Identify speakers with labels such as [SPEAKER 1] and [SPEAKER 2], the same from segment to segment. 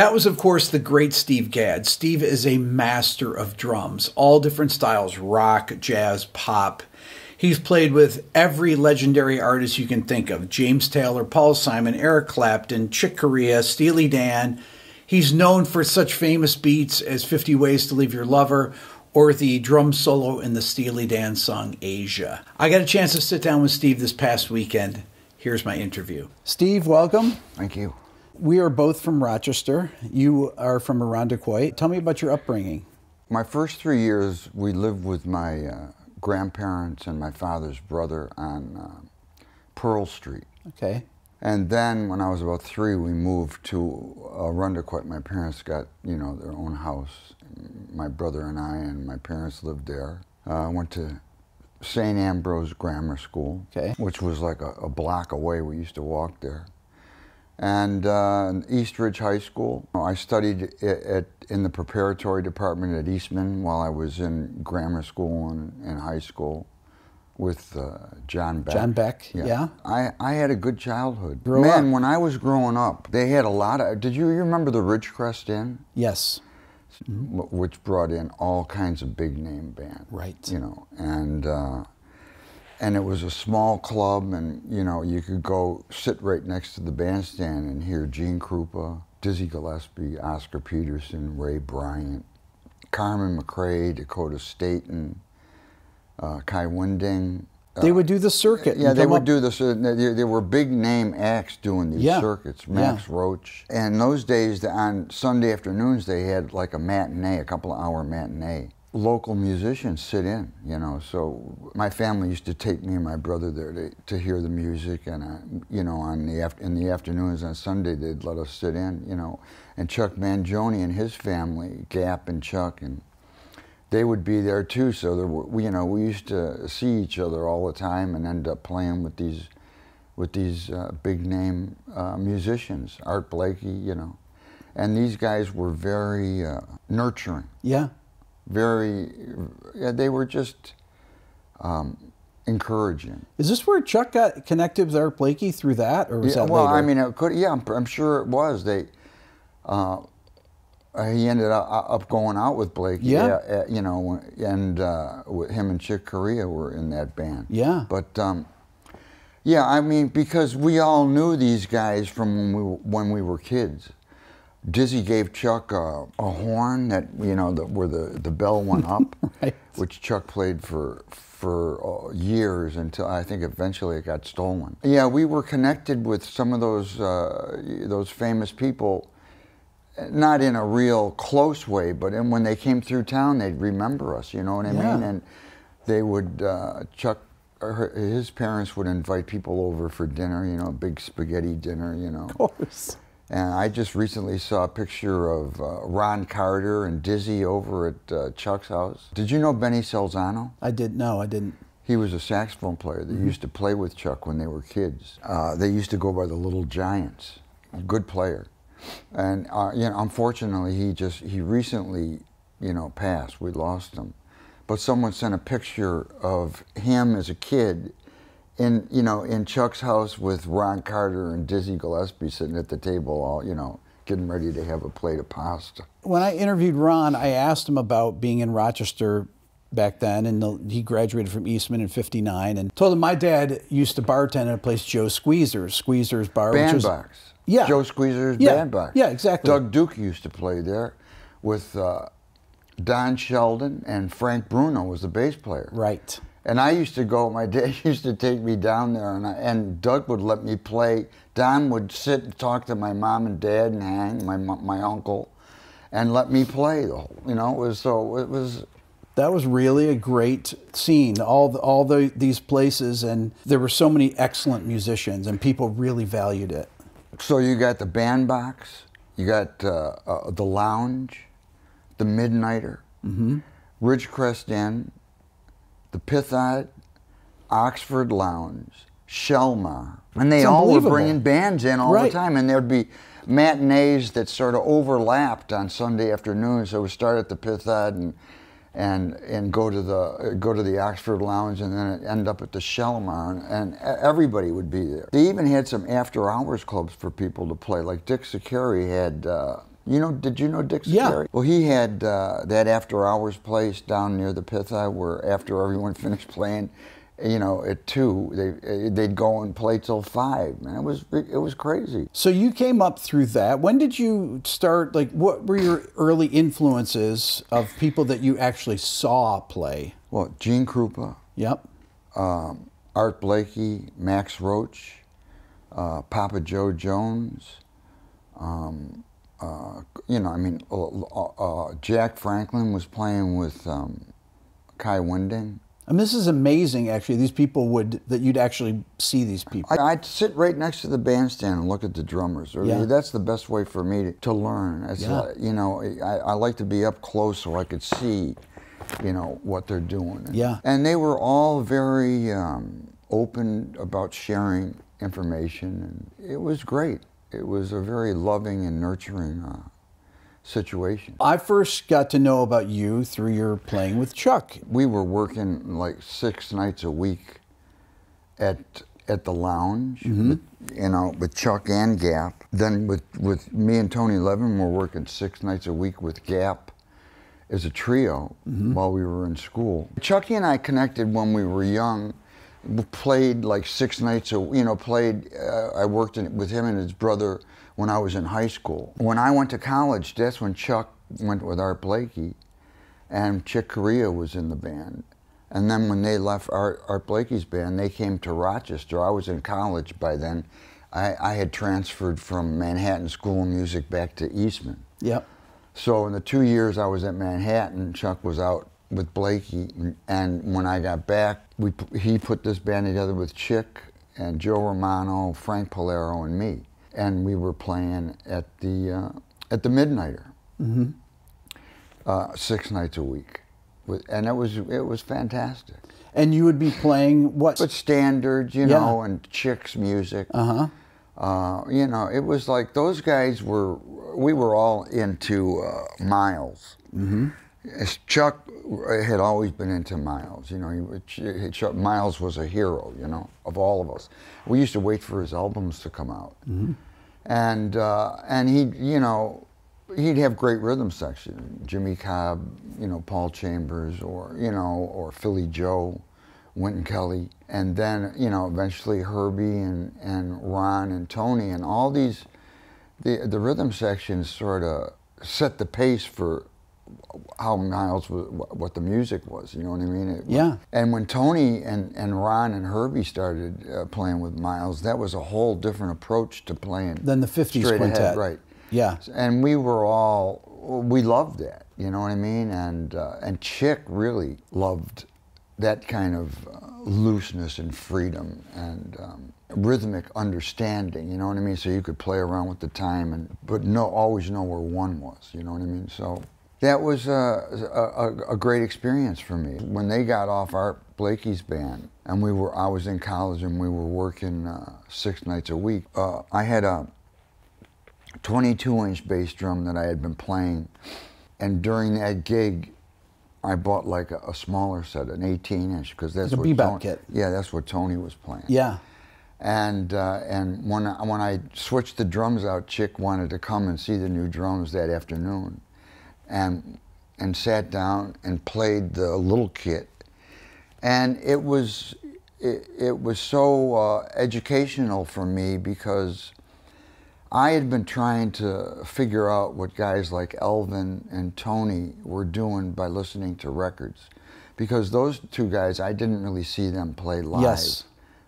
[SPEAKER 1] That was, of course, the great Steve Gadd. Steve is a master of drums, all different styles rock, jazz, pop. He's played with every legendary artist you can think of James Taylor, Paul Simon, Eric Clapton, Chick Corea, Steely Dan. He's known for such famous beats as 50 Ways to Leave Your Lover or the drum solo in the Steely Dan song Aja. I got a chance to sit down with Steve this past weekend. Here's my interview. Steve, welcome.
[SPEAKER 2] Thank you.
[SPEAKER 1] We are both from Rochester. You are from Irondequoit. Tell me about your upbringing.
[SPEAKER 2] My first three years, we lived with my uh, grandparents and my father's brother on uh, Pearl Street.
[SPEAKER 1] Okay.
[SPEAKER 2] And then when I was about three, we moved to uh, My parents got, you know, their own house. My brother and I and my parents lived there. I uh, went to St. Ambrose Grammar School,
[SPEAKER 1] okay.
[SPEAKER 2] which was like a, a block away. We used to walk there and uh, East Ridge High School. I studied at, at, in the preparatory department at Eastman while I was in grammar school and, and high school with uh, John Beck.
[SPEAKER 1] John Beck, yeah. yeah.
[SPEAKER 2] I, I had a good childhood.
[SPEAKER 1] Grew
[SPEAKER 2] Man,
[SPEAKER 1] up.
[SPEAKER 2] when I was growing up, they had a lot of. Did you, you remember the Ridgecrest Inn?
[SPEAKER 1] Yes.
[SPEAKER 2] Which brought in all kinds of big name bands.
[SPEAKER 1] Right.
[SPEAKER 2] You know, and. Uh, and it was a small club, and you know you could go sit right next to the bandstand and hear Gene Krupa, Dizzy Gillespie, Oscar Peterson, Ray Bryant, Carmen McRae, Dakota Staton, uh, Kai Winding.
[SPEAKER 1] They would do the circuit.
[SPEAKER 2] Yeah, they would up. do this. There were big name acts doing these
[SPEAKER 1] yeah.
[SPEAKER 2] circuits. Max
[SPEAKER 1] yeah.
[SPEAKER 2] Roach. And those days, on Sunday afternoons, they had like a matinee, a couple of hour matinee local musicians sit in, you know. So my family used to take me and my brother there to, to hear the music, and uh, you know, on the in the afternoons on Sunday they'd let us sit in, you know. And Chuck Mangione and his family, Gap and Chuck, and they would be there too. So there were, we, you know, we used to see each other all the time and end up playing with these with these uh, big name uh, musicians, Art Blakey, you know. And these guys were very uh, nurturing.
[SPEAKER 1] Yeah
[SPEAKER 2] very, yeah, they were just um, encouraging.
[SPEAKER 1] Is this where Chuck got connected with Art Blakey through that, or was
[SPEAKER 2] yeah,
[SPEAKER 1] that
[SPEAKER 2] well,
[SPEAKER 1] later?
[SPEAKER 2] I mean, it could. Yeah, I'm, I'm sure it was. They. Uh, he ended up, up going out with Blakey.
[SPEAKER 1] Yeah.
[SPEAKER 2] Uh, you know, and uh, him and Chick Corea were in that band.
[SPEAKER 1] Yeah.
[SPEAKER 2] But um, yeah, I mean, because we all knew these guys from when we when we were kids. Dizzy gave Chuck a, a horn that you know the, where the, the bell went up,
[SPEAKER 1] right.
[SPEAKER 2] which Chuck played for for uh, years until I think eventually it got stolen. Yeah, we were connected with some of those uh, those famous people, not in a real close way, but in, when they came through town, they'd remember us. You know what I
[SPEAKER 1] yeah.
[SPEAKER 2] mean? And they would uh, Chuck. Her, his parents would invite people over for dinner, you know, a big spaghetti dinner, you know.
[SPEAKER 1] Of course.
[SPEAKER 2] And I just recently saw a picture of uh, Ron Carter and Dizzy over at uh, Chuck's house. Did you know Benny Salzano?
[SPEAKER 1] I didn't know. I didn't.
[SPEAKER 2] He was a saxophone player that mm-hmm. used to play with Chuck when they were kids. Uh, they used to go by the Little Giants. Good player. And uh, you know, unfortunately, he just he recently, you know, passed. We lost him. But someone sent a picture of him as a kid in you know in Chuck's house with Ron Carter and Dizzy Gillespie sitting at the table, all you know, getting ready to have a plate of pasta.
[SPEAKER 1] When I interviewed Ron, I asked him about being in Rochester back then, and the, he graduated from Eastman in '59, and told him my dad used to bartend at a place Joe Squeezer's, Squeezer's Bar,
[SPEAKER 2] Bandbox.
[SPEAKER 1] Yeah.
[SPEAKER 2] Joe Squeezer's
[SPEAKER 1] yeah.
[SPEAKER 2] Bandbox.
[SPEAKER 1] Yeah, exactly.
[SPEAKER 2] Doug Duke used to play there with uh, Don Sheldon and Frank Bruno was the bass player.
[SPEAKER 1] Right.
[SPEAKER 2] And I used to go, my dad used to take me down there, and, I, and Doug would let me play. Don would sit and talk to my mom and dad and hang, my, my uncle, and let me play. You know, it was so, it was.
[SPEAKER 1] That was really a great scene, all, the, all the, these places, and there were so many excellent musicians, and people really valued it.
[SPEAKER 2] So you got the bandbox, you got uh, uh, the lounge, the Midnighter,
[SPEAKER 1] mm-hmm.
[SPEAKER 2] Ridgecrest Inn, the Python, Oxford Lounge, Shelmar, and they all were bringing bands in all
[SPEAKER 1] right.
[SPEAKER 2] the time, and there'd be matinees that sort of overlapped on Sunday afternoons. So we'd start at the Python and and and go to the go to the Oxford Lounge and then end up at the Shelmar, and, and everybody would be there. They even had some after hours clubs for people to play. Like Dick Sicari had uh, You know, did you know Dick
[SPEAKER 1] Yeah.
[SPEAKER 2] Well, he had uh, that after hours place down near the Pitha where after everyone finished playing, you know, at two, they they'd go and play till five. Man, it was it was crazy.
[SPEAKER 1] So you came up through that. When did you start? Like, what were your early influences of people that you actually saw play?
[SPEAKER 2] Well, Gene Krupa,
[SPEAKER 1] Yep.
[SPEAKER 2] um, Art Blakey, Max Roach, uh, Papa Jo Jones. Um, uh, you know, I mean, uh, uh, Jack Franklin was playing with um, Kai Winding.
[SPEAKER 1] And this is amazing, actually. These people would that you'd actually see these people.
[SPEAKER 2] I, I'd sit right next to the bandstand and look at the drummers. Or
[SPEAKER 1] Yeah.
[SPEAKER 2] That's the best way for me to, to learn.
[SPEAKER 1] Yeah.
[SPEAKER 2] like, you know, I, I like to be up close so I could see, you know, what they're doing. And,
[SPEAKER 1] Yeah.
[SPEAKER 2] And they were all very um, open about sharing information, and it was great. It was a very loving and nurturing uh, situation.
[SPEAKER 1] I first got to know about you through your playing with Chuck.
[SPEAKER 2] we were working like six nights a week at at the lounge, with, you know, with Chuck and Gap. Then with with me and Tony Levin, we're working six nights a week with Gap as a trio while we were in school. Chucky and I connected when we were young. Played like six nights a you know played. Uh, I worked in, with him and his brother when I was in high school. When I went to college, that's when Chuck went with Art Blakey and Chick Corea was in the band. And then when they left Art, Art Blakey's band, they came to Rochester. I was in college by then. I, I had transferred from Manhattan School of Music back to Eastman.
[SPEAKER 1] Yep.
[SPEAKER 2] So in the two years I was at Manhattan, Chuck was out with Blakey, and when I got back, we he put this band together with Chick and Joe Romano, Frank Polero, and me, and we were playing at the uh, at the Midnighter, uh, six nights a week, with, and it was it was fantastic.
[SPEAKER 1] And you would be playing what?
[SPEAKER 2] But standards, you
[SPEAKER 1] Yeah.
[SPEAKER 2] know, and Chick's music.
[SPEAKER 1] Uh huh.
[SPEAKER 2] Uh, you know, it was like those guys were. We were all into uh, Miles. Mm-hmm. Chuck had always been into Miles. You know, he, he, Chuck, Miles was a hero. You know, of all of us. We used to wait for his albums to come out, and uh, and he, you know, he'd have great rhythm section. Jimmy Cobb, you know, Paul Chambers, or you know, or Philly Joe. Wynton Kelly, and then you know eventually Herbie and, and Ron and Tony and all these, the the rhythm sections sort of set the pace for how Miles was, what the music was. You know what I mean? It-
[SPEAKER 1] Yeah.
[SPEAKER 2] And when Tony and, and Ron and Herbie started uh, playing with Miles, that was a whole different approach to playing.
[SPEAKER 1] Then the 50s
[SPEAKER 2] straight
[SPEAKER 1] quintet.
[SPEAKER 2] ahead, right?
[SPEAKER 1] Yeah.
[SPEAKER 2] And we were all we loved that. You know what I mean? And uh, and Chick really loved that kind of uh, looseness and freedom and um, rhythmic understanding. You know what I mean? So you could play around with the time and but no always know where one was. You know what I mean? So that was a, a, a great experience for me. When they got off Art Blakey's band and we were I was in college and we were working uh, six nights a week. Uh, I had a 22 inch bass drum that I had been playing. And during that gig, I bought like a, a smaller set, an 18 inch, because that's
[SPEAKER 1] Like a
[SPEAKER 2] what Tony,
[SPEAKER 1] kit.
[SPEAKER 2] Yeah, that's what Tony was playing.
[SPEAKER 1] Yeah.
[SPEAKER 2] And uh, and when I, when I switched the drums out, Chick wanted to come and see the new drums that afternoon, and and sat down and played the little kit, and it was it, it was so uh, educational for me because I had been trying to figure out what guys like Elvin and Tony were doing by listening to records, because those two guys I didn't really see them play live.
[SPEAKER 1] Yes.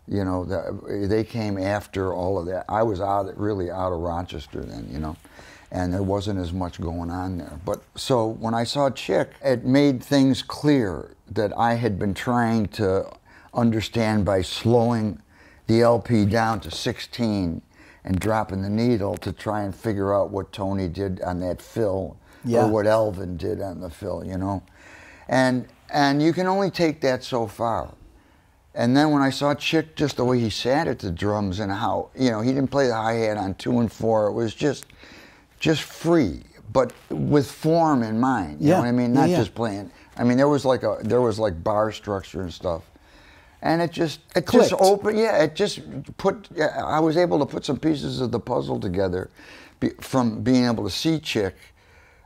[SPEAKER 2] You know, the, they came after all of that. I was out, really out of Rochester then, you know, and there wasn't as much going on there. But so when I saw Chick, it made things clear that I had been trying to understand by slowing the LP down to 16 and dropping the needle to try and figure out what Tony did on that fill
[SPEAKER 1] Yeah.
[SPEAKER 2] or what Elvin did on the fill, you know. And and you can only take that so far. And then when I saw Chick, just the way he sat at the drums and how, you know, he didn't play the hi hat on two and four. It was just, just free, but with form in mind. You
[SPEAKER 1] Yeah,
[SPEAKER 2] know what I mean? Not
[SPEAKER 1] yeah.
[SPEAKER 2] just playing. I mean, there was like a, there was like bar structure and stuff. And it just, it
[SPEAKER 1] clicked.
[SPEAKER 2] just opened, yeah, it just put, yeah, I was able to put some pieces of the puzzle together be, from being able to see Chick,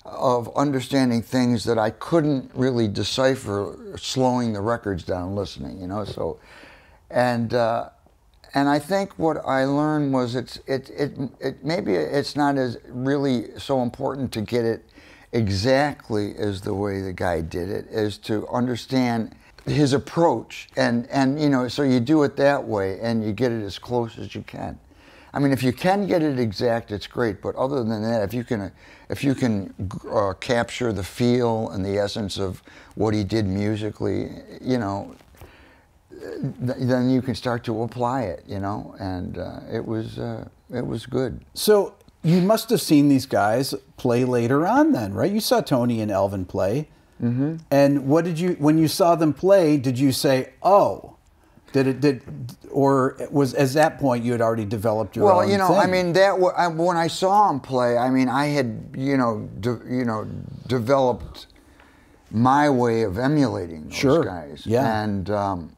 [SPEAKER 2] of understanding things that I couldn't really decipher, slowing the records down, listening. You know, so and. Uh, and I think what I learned was it's it, it it maybe it's not as really so important to get it exactly as the way the guy did it is to understand his approach. And and you know so you do it that way and you get it as close as you can. I mean if you can get it exact it's great. But other than that if you can if you can uh, capture the feel and the essence of what he did musically you know then you can start to apply it you know and uh, it was uh, it was good
[SPEAKER 1] so you must have seen these guys play later on then, right? You saw Tony and Elvin play. Mm-hmm. And what did you, when you saw them play, did you say, oh, did it, did, or was, at that point you had already developed your own.
[SPEAKER 2] well, you know,
[SPEAKER 1] thing?
[SPEAKER 2] I mean, that, when I saw them play, I mean, I had, you know, de, you know, developed my way of emulating those
[SPEAKER 1] sure.
[SPEAKER 2] guys.
[SPEAKER 1] Yeah.
[SPEAKER 2] And, um,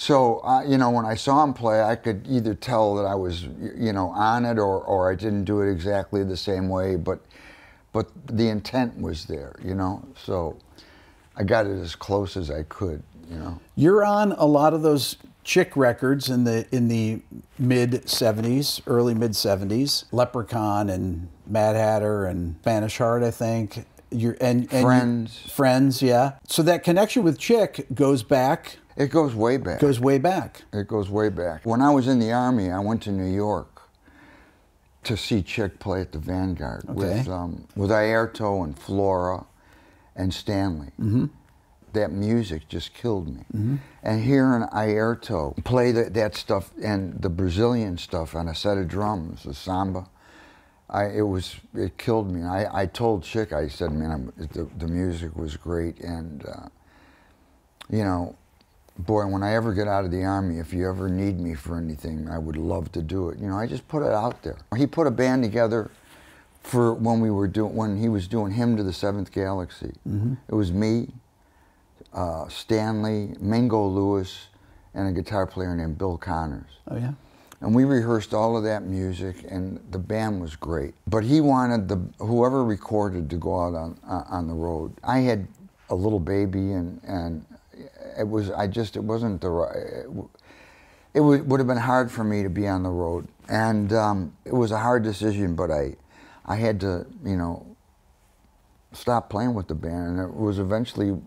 [SPEAKER 2] so, uh, you know, when I saw him play, I could either tell that I was, you know, on it or, or I didn't do it exactly the same way, but, but the intent was there, you know? So I got it as close as I could, you know?
[SPEAKER 1] You're on a lot of those chick records in the, in the mid 70s, early mid 70s, Leprechaun and Mad Hatter and Spanish Heart, I think. You're, and, and
[SPEAKER 2] friends.
[SPEAKER 1] Friends, yeah. So that connection with Chick goes back
[SPEAKER 2] it goes way back.
[SPEAKER 1] It goes way back.
[SPEAKER 2] It goes way back. When I was in the Army, I went to New York to see Chick play at the Vanguard
[SPEAKER 1] okay.
[SPEAKER 2] with, um, with Airto and Flora and Stanley.
[SPEAKER 1] Mm-hmm.
[SPEAKER 2] That music just killed me.
[SPEAKER 1] Mm-hmm.
[SPEAKER 2] And hearing Airto play the, that stuff and the Brazilian stuff on a set of drums, the samba, I, it was it killed me. I, I told Chick, I said, man, the, the music was great, and uh, you know, boy, when I ever get out of the army, if you ever need me for anything, I would love to do it. You know, I just put it out there. He put a band together for when we were doing when he was doing hymn to the seventh galaxy.
[SPEAKER 1] Mm-hmm.
[SPEAKER 2] It was me, uh, Stanley, Mingo Lewis, and a guitar player named Bill Connors.
[SPEAKER 1] Oh yeah.
[SPEAKER 2] And we rehearsed all of that music, and the band was great. But he wanted the whoever recorded to go out on uh, on the road. I had a little baby, and and it was I just it wasn't the right. It, would, have been hard for me to be on the road, and um, it was a hard decision. But I, I had to, you know, stop playing with the band, and it was eventually,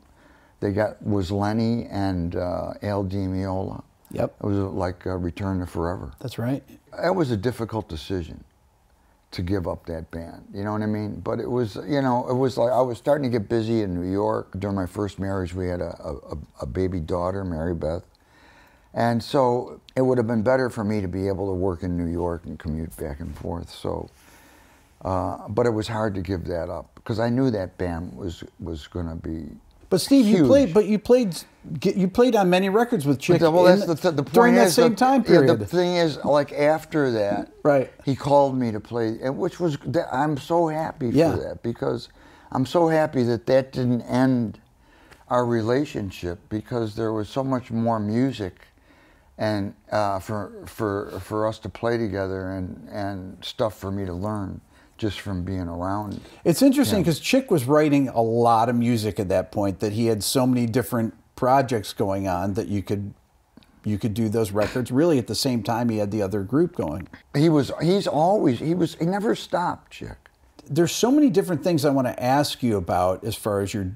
[SPEAKER 2] they got was Lenny and uh, Al Di Meola.
[SPEAKER 1] Yep.
[SPEAKER 2] It was like a Return to Forever.
[SPEAKER 1] That's right.
[SPEAKER 2] It was a difficult decision to give up that band. You know what I mean? But it was, you know, it was like I was starting to get busy in New York. During my first marriage, we had a, a, a baby daughter, Mary Beth. And so it would have been better for me to be able to work in New York and commute back and forth. So, uh, but it was hard to give that up because I knew that band was was going to be
[SPEAKER 1] but Steve,
[SPEAKER 2] Huge.
[SPEAKER 1] you played, but you played, you played on many records with Chick.
[SPEAKER 2] But, well, that's the, th- the point
[SPEAKER 1] during that same
[SPEAKER 2] the,
[SPEAKER 1] time
[SPEAKER 2] yeah,
[SPEAKER 1] period.
[SPEAKER 2] the thing is, like after that,
[SPEAKER 1] right?
[SPEAKER 2] He called me to play, and which was I'm so happy
[SPEAKER 1] yeah.
[SPEAKER 2] for that because I'm so happy that that didn't end our relationship because there was so much more music and uh, for for for us to play together and and stuff for me to learn just from being around.
[SPEAKER 1] It's interesting because. Chick was writing a lot of music at that point that he had so many different projects going on that you could you could do those records really at the same time he had the other group going.
[SPEAKER 2] He was he's always he was he never stopped, Chick.
[SPEAKER 1] There's so many different things I want to ask you about as far as your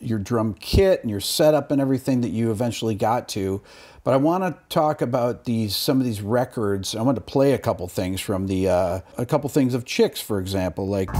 [SPEAKER 1] your drum kit and your setup and everything that you eventually got to. But I want to talk about these some of these records. I want to play a couple things from the uh, a couple things of Chicks, for example, like.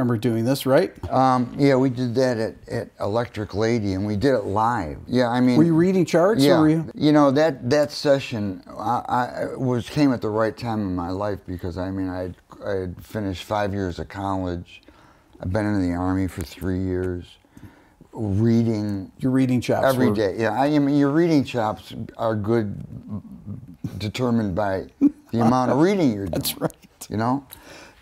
[SPEAKER 1] Remember doing this, right?
[SPEAKER 2] Um, yeah, we did that at, at Electric Lady, and we did it live. Yeah, I mean,
[SPEAKER 1] Were you reading charts?
[SPEAKER 2] Yeah,
[SPEAKER 1] Or were you?
[SPEAKER 2] you know that that session I, I was came at the right time in my life because I mean I I had finished five years of college, I've been in the army for three years, reading
[SPEAKER 1] Your reading chops
[SPEAKER 2] every
[SPEAKER 1] were-
[SPEAKER 2] day. Yeah, I mean your reading chops are good, determined by the amount of reading you're doing.
[SPEAKER 1] That's right.
[SPEAKER 2] You know,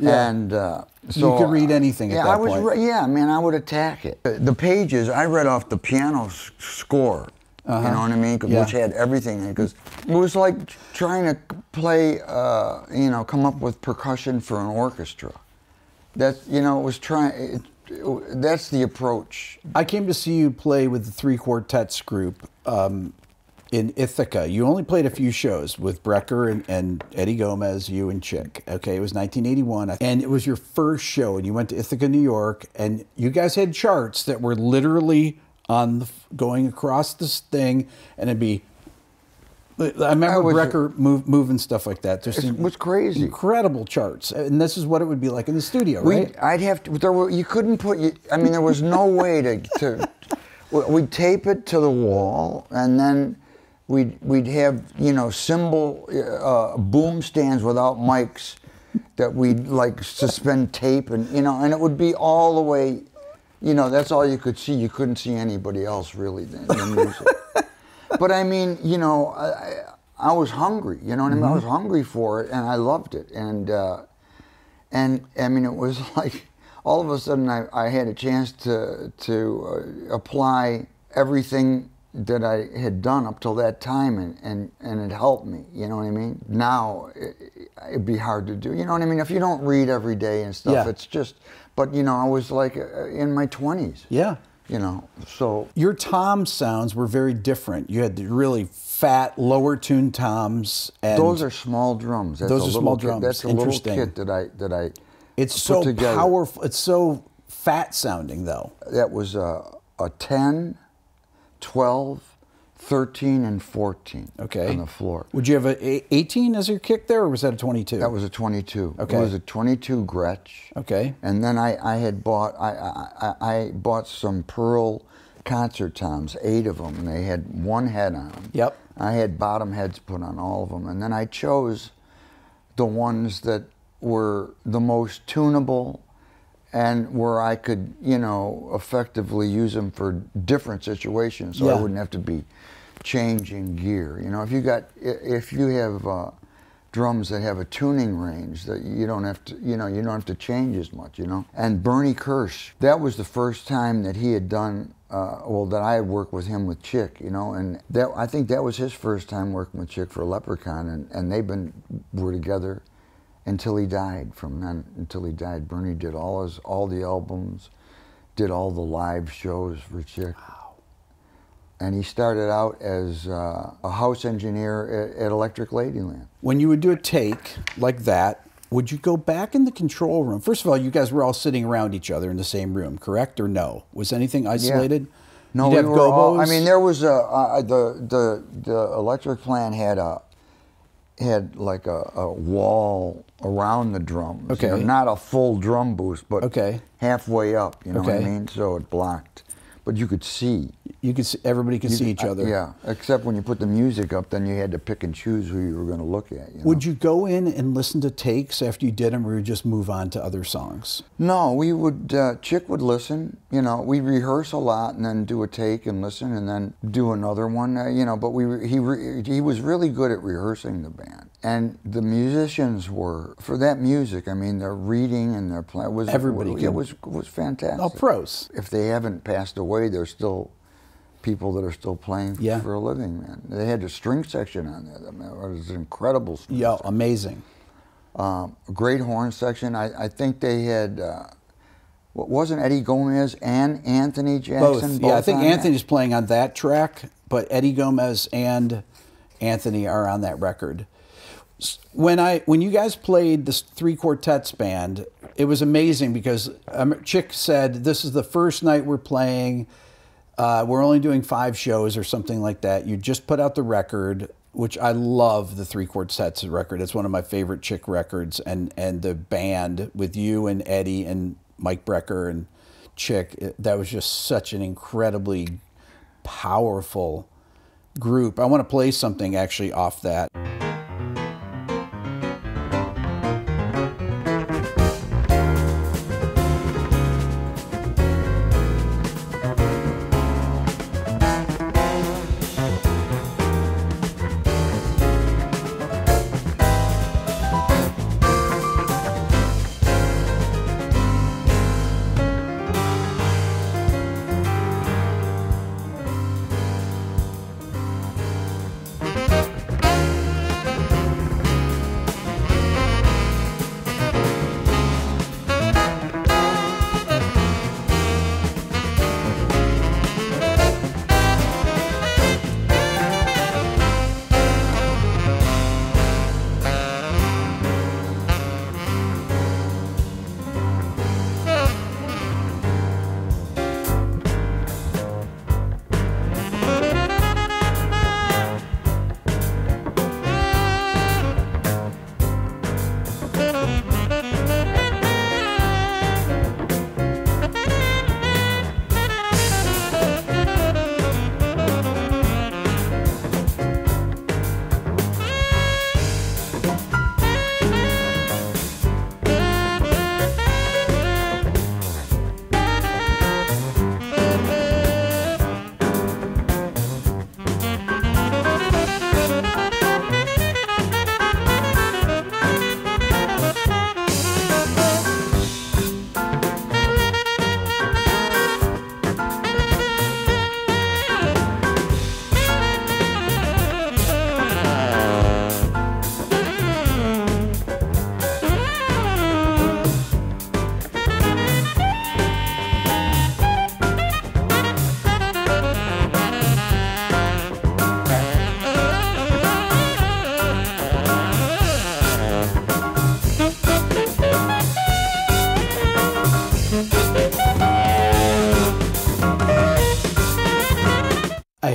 [SPEAKER 1] Yeah.
[SPEAKER 2] and uh, so
[SPEAKER 1] could read anything at
[SPEAKER 2] yeah,
[SPEAKER 1] that
[SPEAKER 2] I was
[SPEAKER 1] point.
[SPEAKER 2] yeah, man, I would attack it. The pages I read off the piano s- score. You know what I mean? 'Cause-
[SPEAKER 1] Uh-huh. Yeah.
[SPEAKER 2] Which had everything in it. Because it was like trying to play, uh, you know, come up with percussion for an orchestra. That's you know, it was trying. That's the approach.
[SPEAKER 1] I came to see you play with the Three Quartets group um, in Ithaca. You only played a few shows with Brecker and, and Eddie Gomez, you and Chick. Okay, it was 1981, and it was your first show, and you went to Ithaca, New York, and you guys had charts that were literally on the going across this thing, and it'd be. I remember Brecker move, moving stuff like that. Just
[SPEAKER 2] It was crazy.
[SPEAKER 1] incredible charts, and this is what it would be like in the studio,
[SPEAKER 2] We,
[SPEAKER 1] right?
[SPEAKER 2] I'd have to. There were, you couldn't put. I mean, there was no way to. to we'd tape it to the wall, and then we'd we'd have you know cymbal uh, boom stands without mics that we'd like suspend tape, and you know, and it would be all the way. You know, that's all you could see. You couldn't see anybody else really in the music. but I mean, you know, I, I- was hungry. You know what I mean? I was hungry for it, and I loved it. And uh, and I mean, it was like all of a sudden I, I had a chance to to uh, apply everything that I had done up till that time, and, and, and it helped me. You know what I mean? Now it, it'd be hard to do. You know what I mean? If you don't read every day and stuff,
[SPEAKER 1] Yeah.
[SPEAKER 2] it's just. But you know, I was like uh, in my twenties.
[SPEAKER 1] yeah.
[SPEAKER 2] You know, so
[SPEAKER 1] your tom sounds were very different. You had the really fat, lower tuned toms, and
[SPEAKER 2] those are small drums. That's
[SPEAKER 1] Those are small
[SPEAKER 2] kit-
[SPEAKER 1] drums.
[SPEAKER 2] That's a little kit that I that I.
[SPEAKER 1] it's so
[SPEAKER 2] together.
[SPEAKER 1] powerful. It's so fat sounding, though.
[SPEAKER 2] That was a, a 10, 12, 13, and 14
[SPEAKER 1] Okay.
[SPEAKER 2] on the floor.
[SPEAKER 1] Would you have a a- 18 as your kick there, or was that a 22?
[SPEAKER 2] That was a 22.
[SPEAKER 1] Okay.
[SPEAKER 2] It was a 22 Gretsch.
[SPEAKER 1] okay.
[SPEAKER 2] And then I, I had bought I, I, I I bought some Pearl concert toms, eight of them, and they had one head on them.
[SPEAKER 1] Yep.
[SPEAKER 2] I had bottom heads put on all of them, and then I chose the ones that were the most tunable and where I could, you know, effectively use them for different situations, so
[SPEAKER 1] Yeah.
[SPEAKER 2] I wouldn't have to be changing gear. You know, if you got, if you have uh, drums that have a tuning range that you don't have to, you know, you don't have to change as much. You know, and Bernie Kirsh, that was the first time that he had done. Uh, well, that I had worked with him with Chick, you know, and that I think that was his first time working with Chick for Leprechaun, and, and they've been were together until he died. From then until he died, Bernie did all his all the albums, did all the live shows for Chick. And he started out as uh, a house engineer at, at Electric Ladyland.
[SPEAKER 1] When you would do a take like that, would you go back in the control room? First of all, you guys were all sitting around each other in the same room, correct or no? Was anything isolated?
[SPEAKER 2] No,
[SPEAKER 1] You'd
[SPEAKER 2] we were all, I mean, there was a uh, the the the electric plant had a had like a, a wall around the drums. you know,
[SPEAKER 1] Okay.
[SPEAKER 2] not a full drum boost, but
[SPEAKER 1] Okay.
[SPEAKER 2] halfway up. You know what I mean? So it blocked, but you could see.
[SPEAKER 1] You could see, everybody could
[SPEAKER 2] You
[SPEAKER 1] see
[SPEAKER 2] could-
[SPEAKER 1] each
[SPEAKER 2] uh,
[SPEAKER 1] other.
[SPEAKER 2] Yeah, except when you put the music up, then you had to pick and choose who you were going to look at. You know?
[SPEAKER 1] Would you go in and listen to takes after you did them, or would you just move on to other songs?
[SPEAKER 2] No, we would. Uh, Chick would listen. You know, we rehearse a lot and then do a take and listen and then do another one. Uh, you know, but we he re- he was really good at rehearsing the band, and the musicians were for that music. I mean, their reading and their playing was
[SPEAKER 1] Everybody
[SPEAKER 2] It
[SPEAKER 1] could-
[SPEAKER 2] was was fantastic.
[SPEAKER 1] Oh, pros.
[SPEAKER 2] If they haven't passed away, they're still people that are still playing
[SPEAKER 1] Yeah.
[SPEAKER 2] for a living. Man, they had a string section on there. I mean, it was an incredible. String
[SPEAKER 1] Yeah, amazing.
[SPEAKER 2] um, great horn section. I, I think they had, uh, what wasn't Eddie Gomez and Anthony Jackson?
[SPEAKER 1] Both. Yeah, I think
[SPEAKER 2] on that?
[SPEAKER 1] Playing on that track, but Eddie Gomez and Anthony are on that record. When I when you guys played this three quartets band, it was amazing because um, Chick said this is the first night we're playing. Uh, we're only doing five shows or something like that. You just put out the record, which I love the three sets record. It's one of my favorite Chick records, and and the band with you and Eddie and Mike Brecker and Chick. It, that was just such an incredibly powerful group. I want to play something actually off that.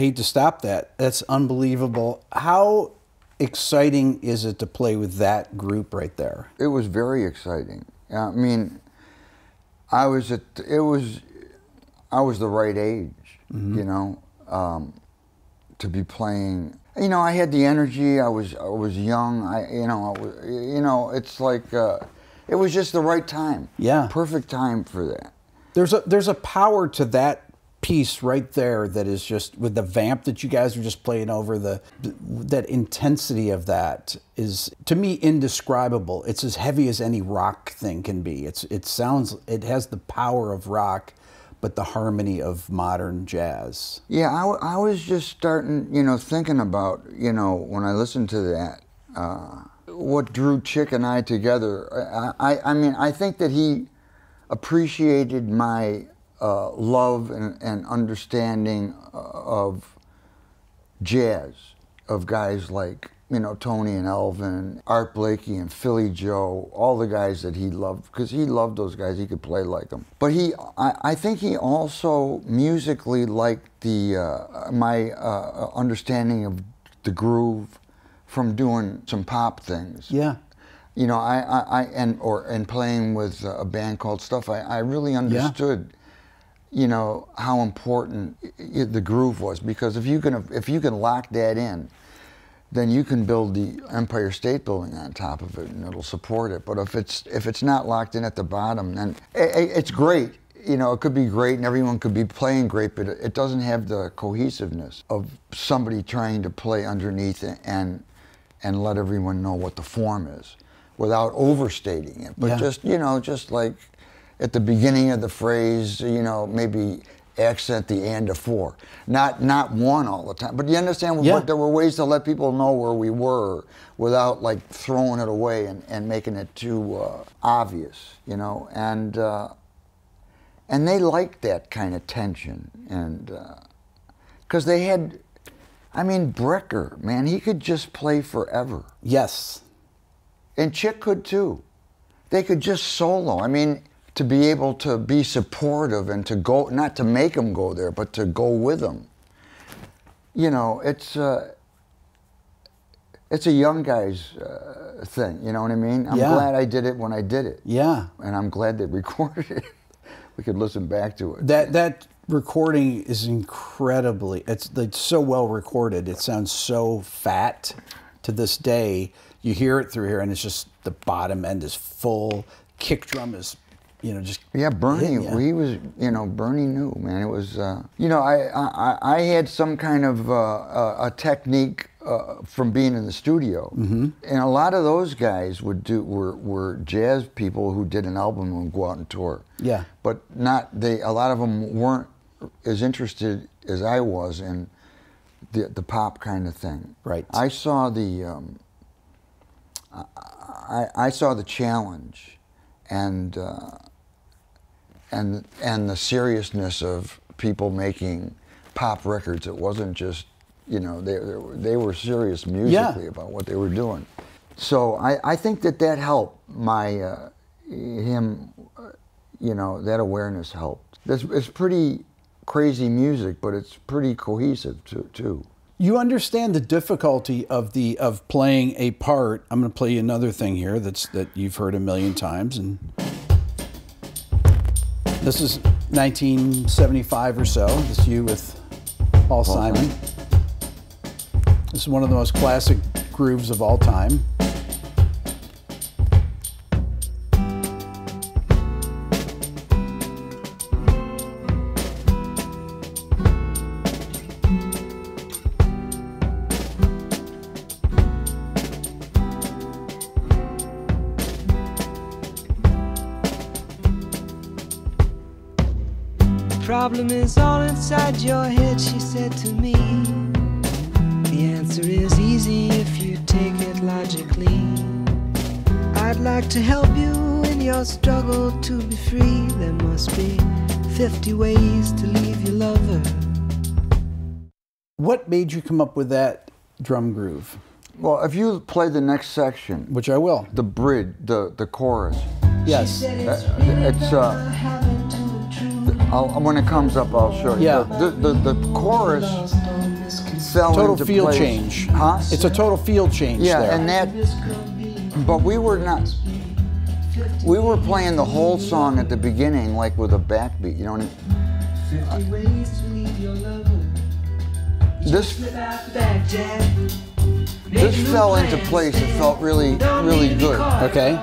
[SPEAKER 1] Hate to stop that. That's unbelievable. How exciting is it to play with that group right there?
[SPEAKER 2] It was very exciting. I mean, I was at it was I was the right age, mm-hmm. you know, um, to be playing. You know, I had the energy. I was I was young. I you know I was, you know it's like uh, it was just the right time.
[SPEAKER 1] Yeah,
[SPEAKER 2] perfect time for that.
[SPEAKER 1] There's a there's a power to that piece right there that is just with the vamp that you guys are just playing over the that intensity of that is to me indescribable. It's as heavy as any rock thing can be. It's it sounds it has the power of rock but the harmony of modern jazz.
[SPEAKER 2] Yeah i, I was just starting you know thinking about you know when i listened to that uh, what drew chick and i together. I, I i mean i think that he appreciated my uh, love and, and understanding uh, of jazz, of guys like you know Tony and Elvin, Art Blakey and Philly Joe, all the guys that he loved because he loved those guys. He could play like them. But he, I, I think he also musically liked the uh, my uh, understanding of the groove from doing some pop things.
[SPEAKER 1] Yeah.
[SPEAKER 2] You know, I, I, I and or and playing with a band called Stuff. I, I really understood. Yeah you know how important the groove was. Because if you can if you can lock that in then you can build the Empire State Building on top of it and it'll support it. But if it's if it's not locked in at the bottom then it's great. You know it could be great and everyone could be playing great but it doesn't have the cohesiveness of somebody trying to play underneath and and let everyone know what the form is without overstating it. But yeah. just you know just like at the beginning of the phrase, you know, maybe accent the and to four. Not not one all the time. But you understand yeah. there were ways to let people know where we were without like throwing it away and, and making it too uh, obvious, you know. And uh, and they liked that kind of tension and because uh, they had I mean Brecker, man, he could just play forever.
[SPEAKER 1] Yes.
[SPEAKER 2] And Chick could too. They could just solo. I mean, to be able to be supportive and to go, not to make them go there, but to go with them. You know, it's, uh, it's a young guy's uh, thing. You know what I mean? I'm
[SPEAKER 1] Yeah.
[SPEAKER 2] glad I did it when I did it,
[SPEAKER 1] Yeah.
[SPEAKER 2] and I'm glad they recorded it. we could listen back to it.
[SPEAKER 1] That that recording is incredibly. It's it's so well recorded. It sounds so fat to this day. You hear it through here, and it's just the bottom end is full. Kick drum is, you know, just
[SPEAKER 2] Yeah, Bernie. He was, you know, Bernie knew, man. It was, uh, you know, I, I, I had some kind of uh, a, a technique uh, from being in the studio, mm-hmm. and a lot of those guys would do were, were jazz people who did an album and would go out and tour.
[SPEAKER 1] Yeah.
[SPEAKER 2] but not they. A lot of them weren't as interested as I was in the the pop kind of thing.
[SPEAKER 1] Right.
[SPEAKER 2] I saw the. Um, I, I saw the challenge, and. Uh, and and the seriousness of people making pop records. It wasn't just you know they they were, they were serious musically about what they were doing. So I, I think that that helped my uh, him, uh, you know that awareness helped. It's, it's pretty crazy music, but it's pretty cohesive too. too.
[SPEAKER 1] You understand the difficulty of the of playing a part. I'm going to play you another thing here that's that you've heard a million times, and this is 1975 or so. This is you with Paul, Simon.
[SPEAKER 2] Simon.
[SPEAKER 1] This is one of the most classic grooves of all time. What made you come up with that drum groove?
[SPEAKER 2] Well, if you play the next section,
[SPEAKER 1] Which I will.
[SPEAKER 2] the bridge, the the chorus,
[SPEAKER 1] Yes.
[SPEAKER 2] uh, it's uh, I'll, when it comes up, I'll show you.
[SPEAKER 1] Yeah.
[SPEAKER 2] The the, the, the chorus fell
[SPEAKER 1] Total
[SPEAKER 2] into
[SPEAKER 1] field
[SPEAKER 2] place.
[SPEAKER 1] change.
[SPEAKER 2] Huh?
[SPEAKER 1] It's a total field change
[SPEAKER 2] yeah,
[SPEAKER 1] there.
[SPEAKER 2] and that. But we were not. We were playing the whole song at the beginning, like with a backbeat. You know what I mean?
[SPEAKER 3] 50 ways to leave your lover.
[SPEAKER 2] This
[SPEAKER 3] Without the back jack.
[SPEAKER 2] this fell into place. It felt really really good.
[SPEAKER 1] okay.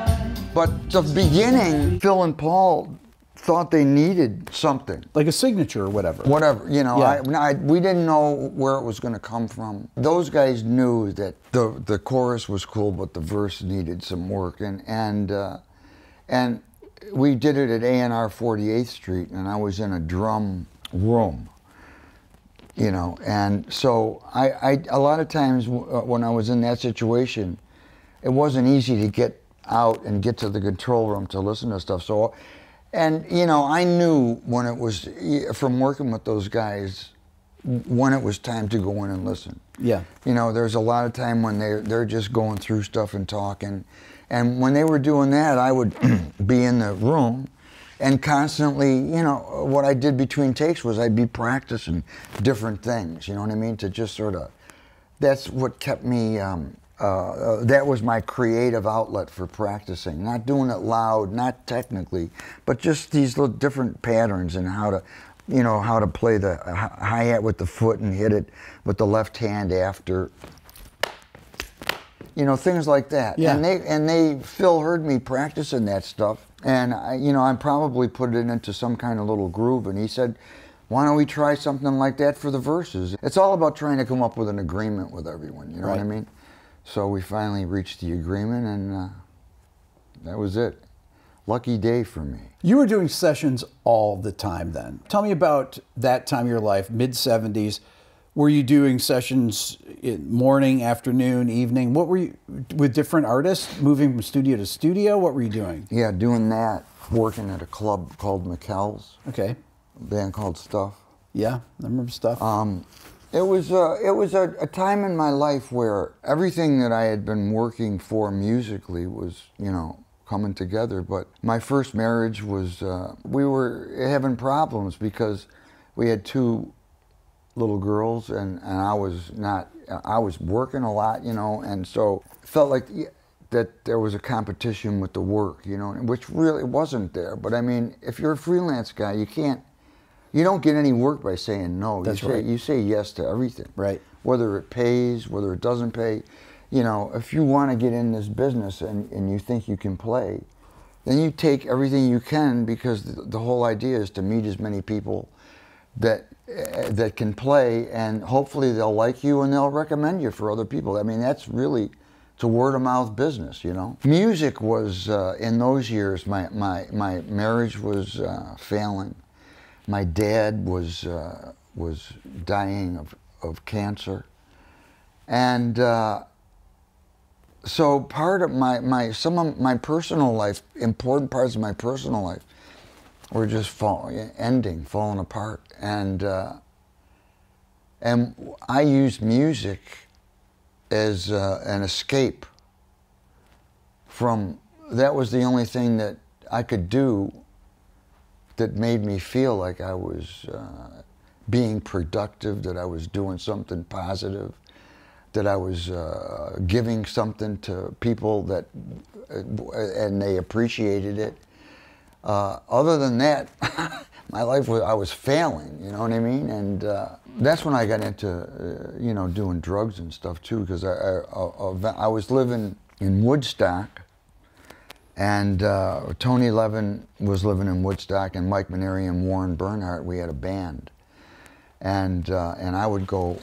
[SPEAKER 2] But the beginning, Phil and Paul thought they needed something.
[SPEAKER 1] Like a signature or whatever.
[SPEAKER 2] whatever you know
[SPEAKER 1] Yeah.
[SPEAKER 2] I, I, we didn't know where it was going to come from those guys knew that the the chorus was cool but the verse needed some work and and uh, and we did it at A&R 48th Street and I was in a drum room you know and so I, I a lot of times uh, when I was in that situation it wasn't easy to get out and get to the control room to listen to stuff. So and you know I knew when it was from working with those guys when it was time to go in and listen.
[SPEAKER 1] Yeah.
[SPEAKER 2] you know there's a lot of time when they're they're just going through stuff and talking. And when they were doing that I would be in the room and constantly you know what I did between takes was I'd be practicing different things you know what I mean to just sort of that's what kept me um, uh, uh, that was my creative outlet for practicing. Not doing it loud not technically but just these little different patterns and how to you know how to play the hi- hi-hat with the foot and hit it with the left hand after. You know things like that.
[SPEAKER 1] Yeah.
[SPEAKER 2] and they and they phil heard me practicing that stuff and I, you know i probably put it into some kind of little groove and he said why don't we try something like that for the verses it's all about trying to come up with an agreement with everyone you know what i
[SPEAKER 1] Right.
[SPEAKER 2] mean so we finally reached the agreement and uh, that was it lucky day for me
[SPEAKER 1] You were doing sessions all the time then. Tell me about that time of your life, mid 70s. Were you doing sessions in morning, afternoon, evening? What were you with different artists, moving from studio to studio? What were you doing?
[SPEAKER 2] yeah doing that working at a club called Mikell's
[SPEAKER 1] Okay.
[SPEAKER 2] a band called stuff
[SPEAKER 1] Yeah, I remember stuff.
[SPEAKER 2] Um, it was uh, it was a, a time in my life where everything that I had been working for musically was you know coming together. But my first marriage was uh, we were having problems because we had two little girls, and, and I was not. I was working a lot, you know, and so felt like that there was a competition with the work, you know, which really wasn't there. But I mean, if you're a freelance guy, you can't. You don't get any work by saying no.
[SPEAKER 1] That's
[SPEAKER 2] you say,
[SPEAKER 1] right.
[SPEAKER 2] You say yes to everything.
[SPEAKER 1] Right.
[SPEAKER 2] Whether it pays, whether it doesn't pay. You know, if you want to get in this business and, and you think you can play, then you take everything you can because the, the whole idea is to meet as many people that uh, that can play and hopefully they'll like you and they'll recommend you for other people. I mean, that's really it's a word of mouth business, you know. Music was uh, in those years. My my my marriage was uh, failing. My dad was was dying of of cancer, and so part of my my some of my personal life, important parts of my personal life, were just fall, ending, falling apart, and uh, and I used music as uh, an escape from that was the only thing that I could do that made me feel like I was uh, being productive, that I was doing something positive, that I was uh, giving something to people that, uh, and they appreciated it. Uh, other than that, my life was I was failing. You know what I mean? And uh, that's when I got into uh, you know doing drugs and stuff too, because I, I, I was living in Woodstock, and uh, Tony Levin was living in Woodstock, and Mike Mainieri and Warren Bernhardt. We had a band, and uh, and I would go,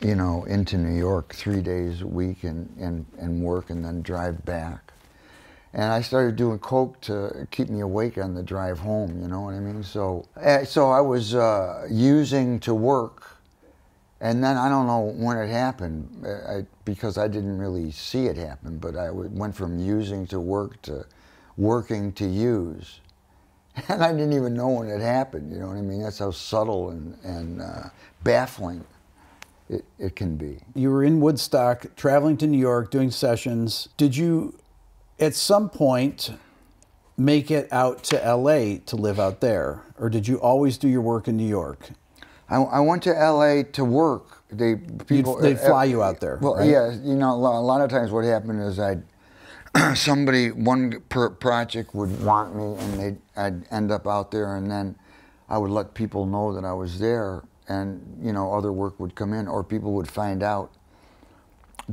[SPEAKER 2] you know, into New York three days a week and and and work, and then drive back. And I started doing coke to keep me awake on the drive home. You know what I mean? So eh, so I was uh, using to work. And then I don't know when it happened uh, I, because I didn't really see it happen, but I went from using to work to working to use. And I didn't even know when it happened, you know what I mean? That's how subtle and, and uh, baffling it, it can be.
[SPEAKER 1] You were in Woodstock, traveling to New York, doing sessions. Did you, at some point, make it out to LA to live out there? Or did you always do your work in New York?
[SPEAKER 2] I, I went to LA to work. They people
[SPEAKER 1] they'd fly you out there,
[SPEAKER 2] Well,
[SPEAKER 1] right?
[SPEAKER 2] yeah, you know, a lot of times what happened is I'd somebody one per project would want me, and they I'd end up out there, and then I would let people know that I was there, and you know, other work would come in, or people would find out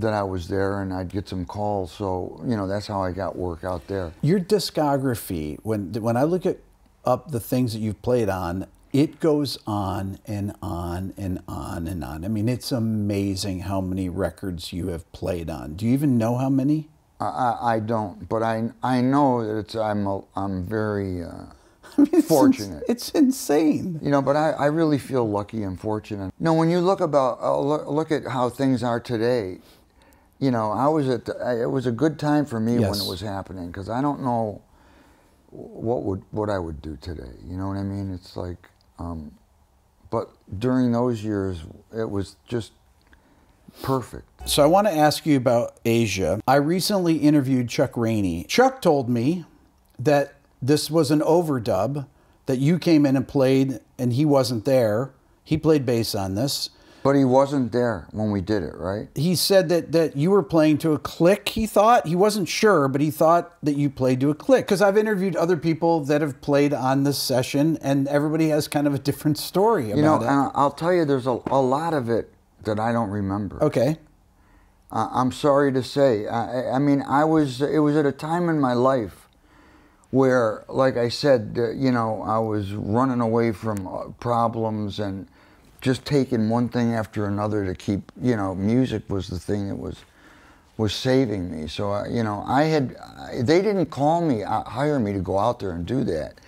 [SPEAKER 2] that I was there, and I'd get some calls. So you know, that's how I got work out there.
[SPEAKER 1] Your discography, when when I look at up the things that you've played on, it goes on and on and on and on. I mean, it's amazing how many records you have played on. Do you even know how many?
[SPEAKER 2] I, I, don't, but I I know that it's I'm a, I'm very. Uh,
[SPEAKER 1] I mean, it's
[SPEAKER 2] Fortunate.
[SPEAKER 1] It's insane.
[SPEAKER 2] You know, but I, I really feel lucky and fortunate. You know, when you look about uh, look, look at how things are today, you know, I was at the, it was a good time for me when it was happening because I don't know what would what I would do today. You know what I mean? It's like, um, but during those years, it was just perfect.
[SPEAKER 1] So I want to ask you about Aja. I recently interviewed Chuck Rainey. Chuck told me that this was an overdub, that you came in and played and he wasn't there. He played bass on this.
[SPEAKER 2] But he wasn't there when we did it, right?
[SPEAKER 1] He said that, that you were playing to a click, he thought. He wasn't sure, but he thought that you played to a click. Because I've interviewed other people that have played on this session, and everybody has kind of a different story about
[SPEAKER 2] You know,
[SPEAKER 1] it.
[SPEAKER 2] and I'll tell you, there's a, a lot of it that I don't remember.
[SPEAKER 1] okay.
[SPEAKER 2] Uh, I'm sorry to say. I, I- I mean, I was. It was at a time in my life where, like I said, uh, you know, I was running away from uh, problems and just taking one thing after another to keep. You know, music was the thing that was was saving me. So, uh, you know, I had. They didn't call me, uh, hire me to go out there and do that.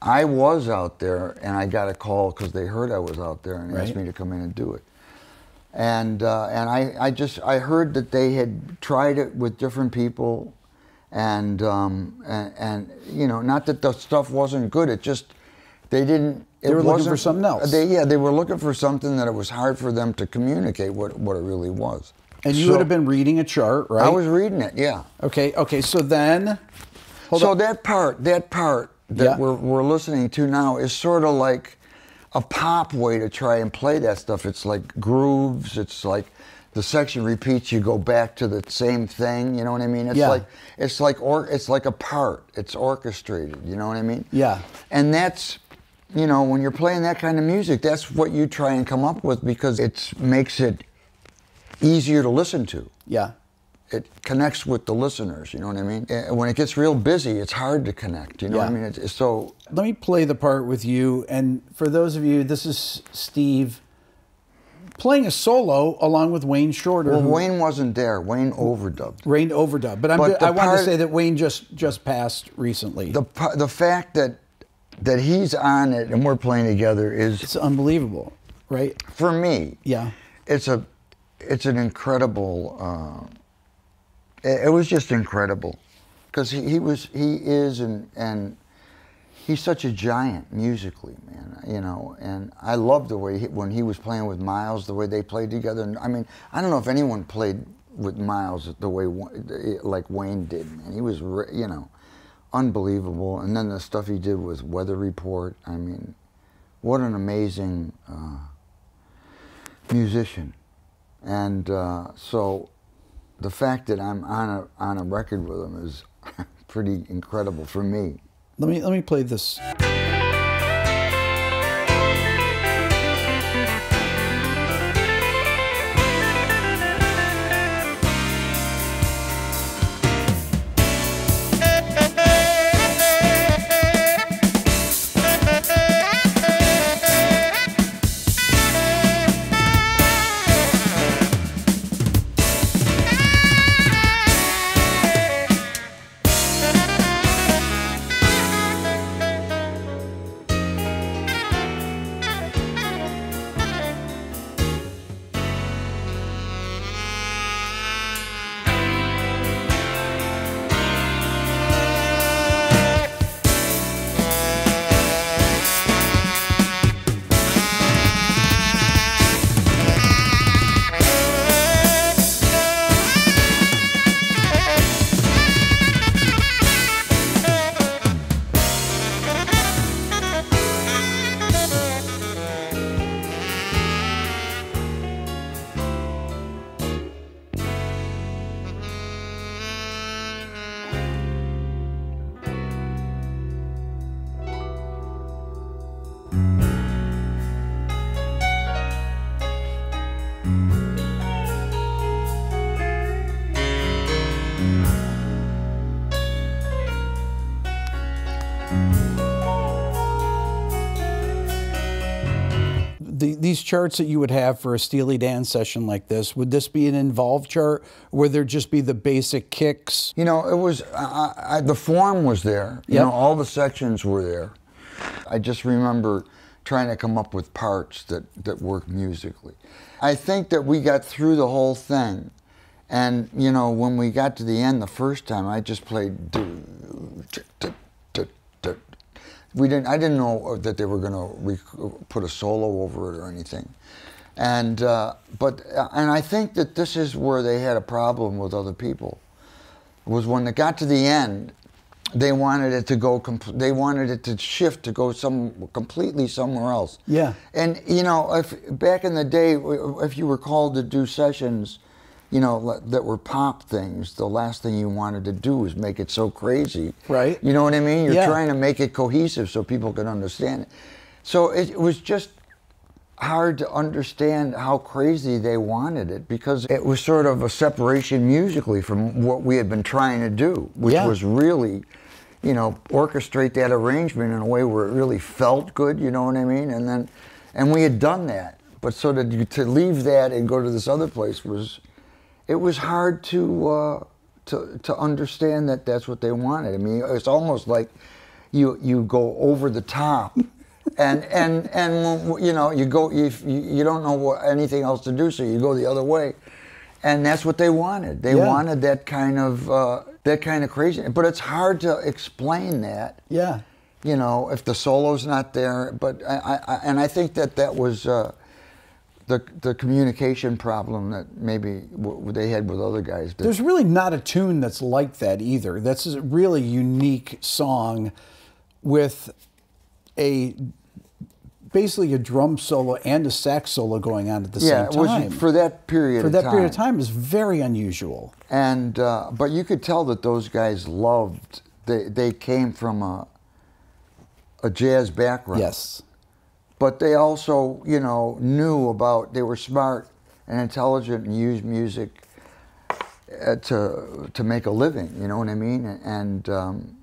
[SPEAKER 2] I was out there, and I got a call because they heard I was out there and asked me to come in and do it and uh, and I, I just I heard that they had tried it with different people, and um, and, and you know not that the stuff wasn't good. It just they didn't.
[SPEAKER 1] They were looking for something else.
[SPEAKER 2] They yeah they were looking for something that it was hard for them to communicate what what it really was.
[SPEAKER 1] And you
[SPEAKER 2] So,
[SPEAKER 1] would have been reading a chart, right?
[SPEAKER 2] I was reading it. Yeah.
[SPEAKER 1] Okay, okay. So then, hold
[SPEAKER 2] so
[SPEAKER 1] on.
[SPEAKER 2] that part, that part that
[SPEAKER 1] Yeah.
[SPEAKER 2] we're, we're listening to now is sort of like a pop way to try and play that stuff. It's like grooves. It's like the section repeats. You go back to the same thing. You know what I mean? It's
[SPEAKER 1] Yeah.
[SPEAKER 2] like it's like or it's like a part. It's orchestrated. You know what I mean?
[SPEAKER 1] Yeah.
[SPEAKER 2] And that's you know when you're playing that kind of music, that's what you try and come up with because it makes it easier to listen to
[SPEAKER 1] Yeah.
[SPEAKER 2] it connects with the listeners. You know what I mean? And when it gets real busy, it's hard to connect. You know what I mean? It's, it's so
[SPEAKER 1] Let me play the part with you. And for those of you, this is Steve playing a solo along with Wayne Shorter.
[SPEAKER 2] well.
[SPEAKER 1] who
[SPEAKER 2] Wayne wasn't there. Wayne overdubbed.
[SPEAKER 1] Wayne overdubbed. But, I'm,
[SPEAKER 2] But the
[SPEAKER 1] I wanted to say that Wayne just just passed recently.
[SPEAKER 2] The the fact that that he's on it and we're playing together is
[SPEAKER 1] it's unbelievable, right?
[SPEAKER 2] for me.
[SPEAKER 1] Yeah.
[SPEAKER 2] It's a it's an incredible. Uh, it, it was just incredible because he, he was he is and and he's such a giant musically, man. You know, and I love the way he, when he was playing with Miles, the way they played together. And I mean, I don't know if anyone played with Miles the way like Wayne did. Man, he was you know unbelievable. And then the stuff he did with Weather Report. I mean, what an amazing uh, musician. And uh, so the fact that I'm on a on a record with him is pretty incredible for me.
[SPEAKER 1] Let me let me play this. Charts that you would have for a Steely Dan session like this, would this be an involved chart? Would there just be the basic kicks?
[SPEAKER 2] You know, it was I, I, the form was there. You
[SPEAKER 1] Yep.
[SPEAKER 2] know, all the sections were there. I just remember trying to come up with parts that that work musically. I think that we got through the whole thing, and you know, when we got to the end the first time, I just played. We didn't. I didn't know that they were going to put a solo over it or anything, and uh, but and I think that this is where they had a problem with other people was when it got to the end, they wanted it to go. Comp- they wanted it to shift to go some completely somewhere else.
[SPEAKER 1] Yeah.
[SPEAKER 2] And you know, if back in the day, if you were called to do sessions, you know that were pop things, the last thing you wanted to do was make it so crazy.
[SPEAKER 1] Right.
[SPEAKER 2] You know what I mean? You're
[SPEAKER 1] Yeah.
[SPEAKER 2] trying to make it cohesive so people can understand it. So it, it was just hard to understand how crazy they wanted it because it was sort of a separation musically from what we had been trying to do, which
[SPEAKER 1] Yeah.
[SPEAKER 2] was really, you know, orchestrate that arrangement in a way where it really felt good, you know what I mean? And then, and we had done that, but so to, to leave that and go to this other place was, it was hard to, uh, to, to understand that that's what they wanted. I mean, it's almost like you, you go over the top and and and you know you go you you don't know what, anything else to do, so you go the other way, and that's what they wanted. They
[SPEAKER 1] Yeah.
[SPEAKER 2] wanted that kind of uh, that kind of crazy. But it's hard to explain that.
[SPEAKER 1] Yeah.
[SPEAKER 2] You know, if the solo's not there, but I, I and I think that that was uh, the the communication problem that maybe w- they had with other guys.
[SPEAKER 1] There's really not a tune that's like that either. That's a really unique song with a basically a drum solo and a sax solo going on at the
[SPEAKER 2] yeah,
[SPEAKER 1] same time.
[SPEAKER 2] was for that period.
[SPEAKER 1] For
[SPEAKER 2] of
[SPEAKER 1] that
[SPEAKER 2] time.
[SPEAKER 1] period of time is very unusual.
[SPEAKER 2] And uh, but you could tell that those guys loved. They they came from a a jazz background.
[SPEAKER 1] Yes.
[SPEAKER 2] But they also, you know, knew about. They were smart and intelligent and used music uh, to to make a living. You know what I mean? And um,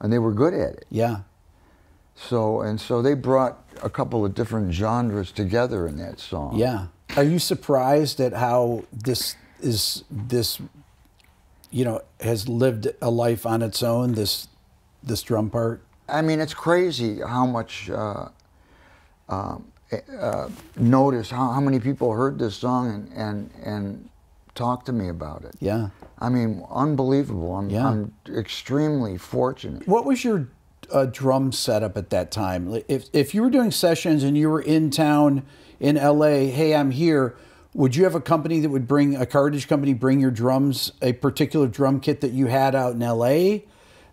[SPEAKER 2] and they were good at it.
[SPEAKER 1] Yeah.
[SPEAKER 2] So and so they brought a couple of different genres together in that song.
[SPEAKER 1] Yeah. Are you surprised at how this is this you know has lived a life on its own this this drum part?
[SPEAKER 2] I mean, it's crazy how much uh, um, uh, notice, how, how many people heard this song and, and, and talked to me about it.
[SPEAKER 1] Yeah.
[SPEAKER 2] I mean, unbelievable. I'm,
[SPEAKER 1] Yeah.
[SPEAKER 2] I'm extremely fortunate.
[SPEAKER 1] What was your uh, drum setup at that time? If if you were doing sessions and you were in town in LA, hey, I'm here. Would you have a company that would bring a cartage company bring your drums a particular drum kit that you had out in LA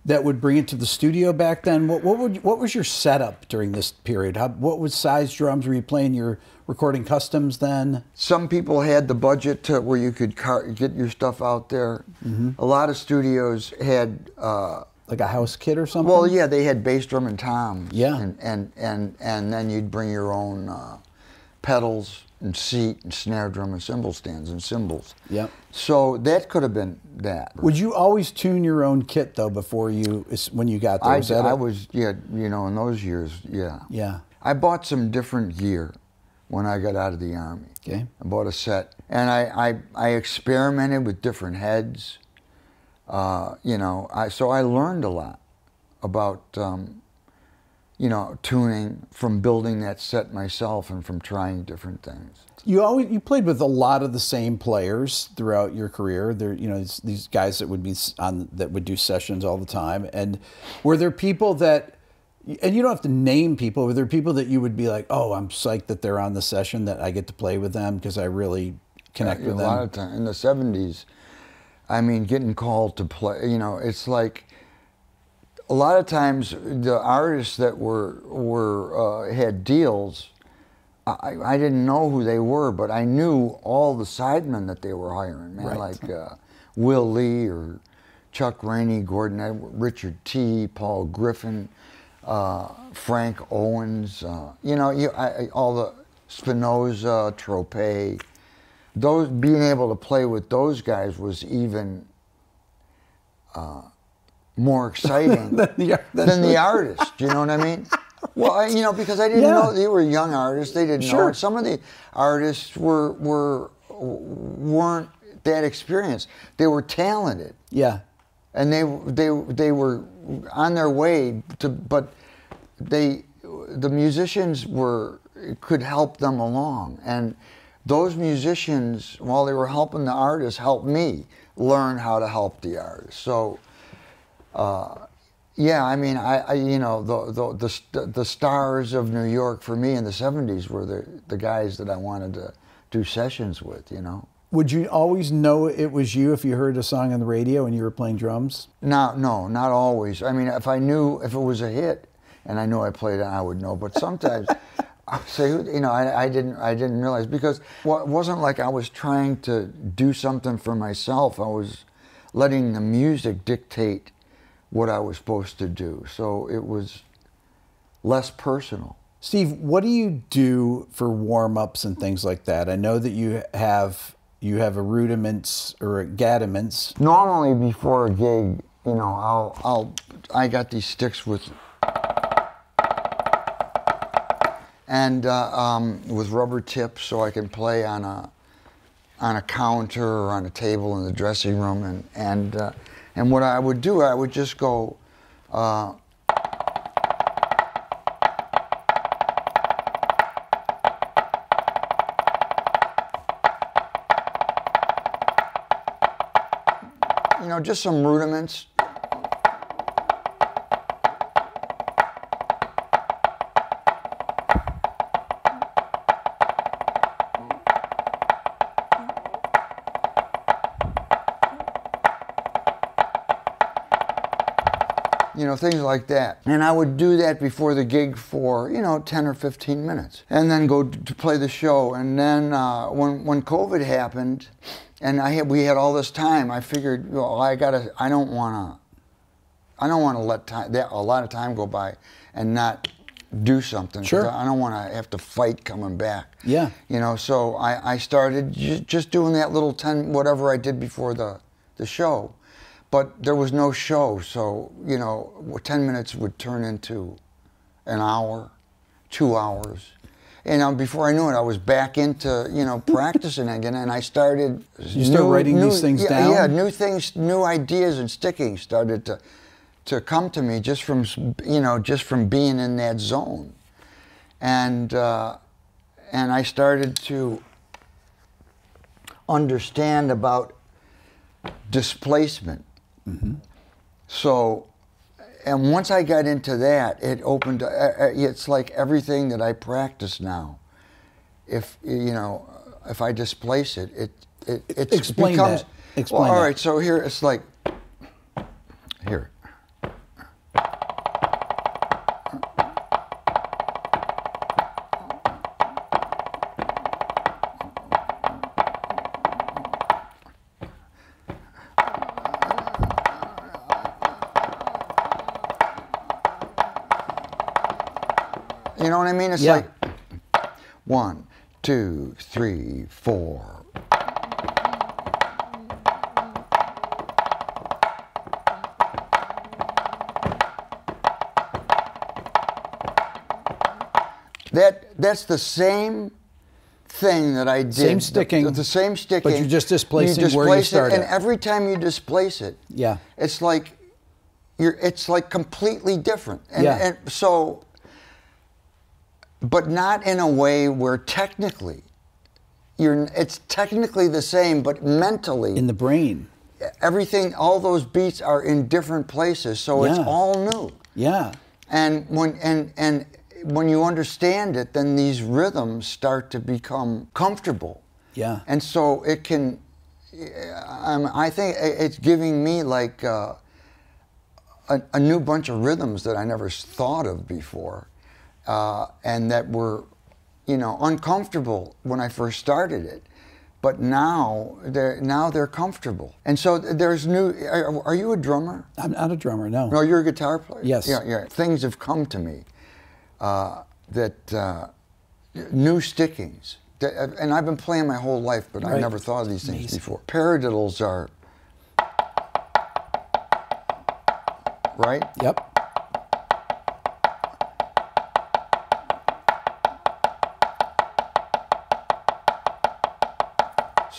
[SPEAKER 1] that would bring it to the studio back then? What what would what was your setup during this period? How, what was size drums were you playing? Your recording customs then?
[SPEAKER 2] Some people had the budget to where you could car- get your stuff out there.
[SPEAKER 1] Mm-hmm.
[SPEAKER 2] A lot of studios had. Uh,
[SPEAKER 1] Like a house kit or something?
[SPEAKER 2] well, yeah, they had bass drum and toms.
[SPEAKER 1] Yeah.
[SPEAKER 2] And and and, and then you'd bring your own uh, pedals and seat and snare drum and cymbal stands and cymbals.
[SPEAKER 1] Yep.
[SPEAKER 2] So that could have been that.
[SPEAKER 1] Would you always tune your own kit though before you when you got there?
[SPEAKER 2] I,
[SPEAKER 1] Was that
[SPEAKER 2] I
[SPEAKER 1] a-
[SPEAKER 2] was yeah, you know, in those years, yeah.
[SPEAKER 1] Yeah.
[SPEAKER 2] I bought some different gear when I got out of the army.
[SPEAKER 1] Okay.
[SPEAKER 2] I bought a set, and I I, I experimented with different heads. Uh, you know, I so I learned a lot about um, you know tuning from building that set myself and from trying different things.
[SPEAKER 1] You always you played with a lot of the same players throughout your career. There, you know, these, these guys that would be on that would do sessions all the time. And were there people that, and you don't have to name people. Were there people that you would be like, oh, I'm psyched that they're on the session that I get to play with them because I really connect
[SPEAKER 2] a
[SPEAKER 1] with
[SPEAKER 2] lot
[SPEAKER 1] them.
[SPEAKER 2] A lot of time in the '70s. I mean, getting called to play. You know, it's like a lot of times the artists that were were uh, had deals. I, I didn't know who they were, but I knew all the sidemen that they were hiring. Man,
[SPEAKER 1] Right.
[SPEAKER 2] like uh, Will Lee or Chuck Rainey, Gordon Edwards, Richard Tee, Paul Griffin, uh, Frank Owens. Uh, you know, you I, I- all the Spinozza, Tropea. Those being able to play with those guys was even uh, more exciting
[SPEAKER 1] the-
[SPEAKER 2] than the artist. You know what I mean? Well, I, you know, because I didn't
[SPEAKER 1] Yeah.
[SPEAKER 2] know they were young artists. They didn't know.
[SPEAKER 1] Sure.
[SPEAKER 2] it. Some of the artists were were weren't that experienced. They were talented,
[SPEAKER 1] Yeah.
[SPEAKER 2] and they they they were on their way to, but they the musicians were could help them along, and those musicians, while they were helping the artists, helped me learn how to help the artist. So. Uh, yeah, I mean, I, I you know, the, the the the stars of New York for me in the '70s were the the guys that I wanted to do sessions with. You know,
[SPEAKER 1] Would you always know it was you if you heard a song on the radio and you were playing drums?
[SPEAKER 2] no, no, not always. I mean, if I knew if it was a hit and I knew I played it, I would know. But sometimes. I say, you know, I, I didn't, I didn't realize because well, it wasn't like I was trying to do something for myself. I was letting the music dictate what I was supposed to do. So it was less personal.
[SPEAKER 1] Steve, what do you do for warm ups and things like that? I know that you have you have a rudiments or a Gaddiments.
[SPEAKER 2] Normally, before a gig, you know, I'll, I'll, I got these sticks with, and uh, um, with rubber tips, so I can play on a, on a counter or on a table in the dressing room, and and uh, and what I would do, I would just go. Uh, you know, just some rudiments. Know, things like that. And I would do that before the gig for, you know, 10 or 15 minutes. And then go to play the show. And then uh, when, when COVID happened, and I had, we had all this time, I figured, well, I gotta, I don't wanna, I don't wanna let time, that, a lot of time go by and not do something.
[SPEAKER 1] Sure.
[SPEAKER 2] I don't wanna have to fight coming back.
[SPEAKER 1] Yeah.
[SPEAKER 2] You know, so I, I started ju- just doing that little 10, whatever I did before the, the show. But there was no show, so, you know, 10 minutes would turn into an hour, two hours. And um, before I knew it, I was back into, you know, practicing again, and I started.
[SPEAKER 1] You start writing these things
[SPEAKER 2] yeah,
[SPEAKER 1] down?
[SPEAKER 2] Yeah, new things, new ideas and sticking started to, to come to me just from, you know, just from being in that zone. And, uh, and I started to understand about displacement. So, and once I got into that, it opened. Uh, uh, it's like everything that I practice now. If you know, if I displace it, it it it
[SPEAKER 1] Explain
[SPEAKER 2] becomes.
[SPEAKER 1] that. Explain
[SPEAKER 2] well, all
[SPEAKER 1] that.
[SPEAKER 2] right, so here it's like It's
[SPEAKER 1] Yeah.
[SPEAKER 2] like one, two, three, four. That that's the same thing that I did.
[SPEAKER 1] Same sticking,
[SPEAKER 2] The, the same sticking.
[SPEAKER 1] But you're just displacing
[SPEAKER 2] you
[SPEAKER 1] where you
[SPEAKER 2] displace it,
[SPEAKER 1] started.
[SPEAKER 2] and every time you displace it,
[SPEAKER 1] Yeah.
[SPEAKER 2] it's like you're. It's like completely different. And,
[SPEAKER 1] Yeah.
[SPEAKER 2] and so, but not in a way where technically, you're. It's technically the same, but mentally,
[SPEAKER 1] In the brain.
[SPEAKER 2] everything, all those beats are in different places, so it's all new.
[SPEAKER 1] Yeah.
[SPEAKER 2] And when and and when you understand it, then these rhythms start to become comfortable.
[SPEAKER 1] Yeah.
[SPEAKER 2] And so it can. Um, I think it's giving me like uh, a, a new bunch of rhythms that I never thought of before, uh, and that were, you know, uncomfortable when I first started it. But now they're now they're comfortable, and so there's new. Are, are you a drummer?
[SPEAKER 1] I'm not a drummer, no.
[SPEAKER 2] No, you're a guitar player.
[SPEAKER 1] Yes.
[SPEAKER 2] Yeah, yeah. Things have come to me uh, that uh, new stickings, that, and I've been playing my whole life, but I
[SPEAKER 1] Right.
[SPEAKER 2] never thought of these things
[SPEAKER 1] Amazing.
[SPEAKER 2] before. Paradiddles are right.
[SPEAKER 1] Yep.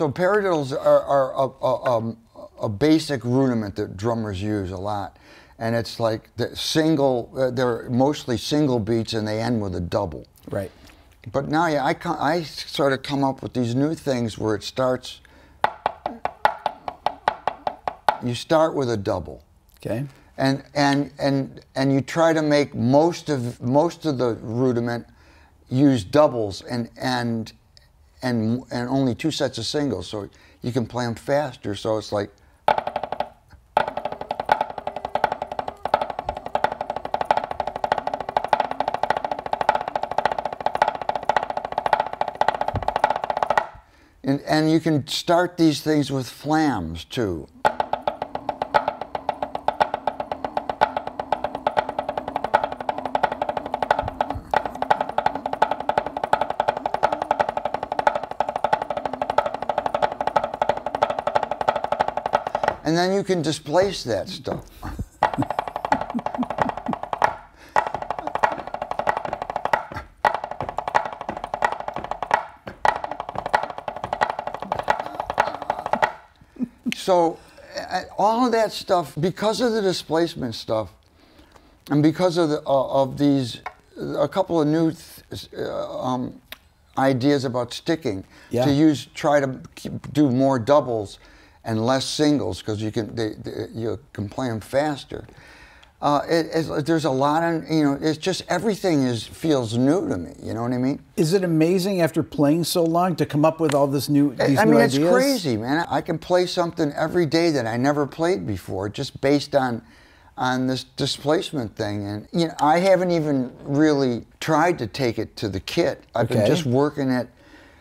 [SPEAKER 2] So paradiddles are, are a, a, um, a basic rudiment that drummers use a lot, and it's like the single. Uh, they're mostly single beats, and they end with a double.
[SPEAKER 1] Right.
[SPEAKER 2] But now, yeah, I, I sort of come up with these new things where it starts. You start with a double,
[SPEAKER 1] Okay.
[SPEAKER 2] and and and and you try to make most of most of the rudiment use doubles and and and and only two sets of singles, so you can play them faster. So it's like. And, and you can start these things with flams too. Then you can displace that stuff. So, all of that stuff, because of the displacement stuff, and because of the, uh, of these, a couple of new th- uh, um, ideas about sticking,
[SPEAKER 1] Yeah.
[SPEAKER 2] to use, try to keep, do more doubles and less singles because you can they, they, you can play them faster. Uh, it, there's a lot of you know. It's just everything is feels new to me. You know what I mean?
[SPEAKER 1] Is it amazing after playing so long to come up with all this new these
[SPEAKER 2] I
[SPEAKER 1] new
[SPEAKER 2] mean,
[SPEAKER 1] ideas?
[SPEAKER 2] it's crazy, man. I can play something every day that I never played before, just based on on this displacement thing, and you know, I haven't even really tried to take it to the kit. I've been just working it.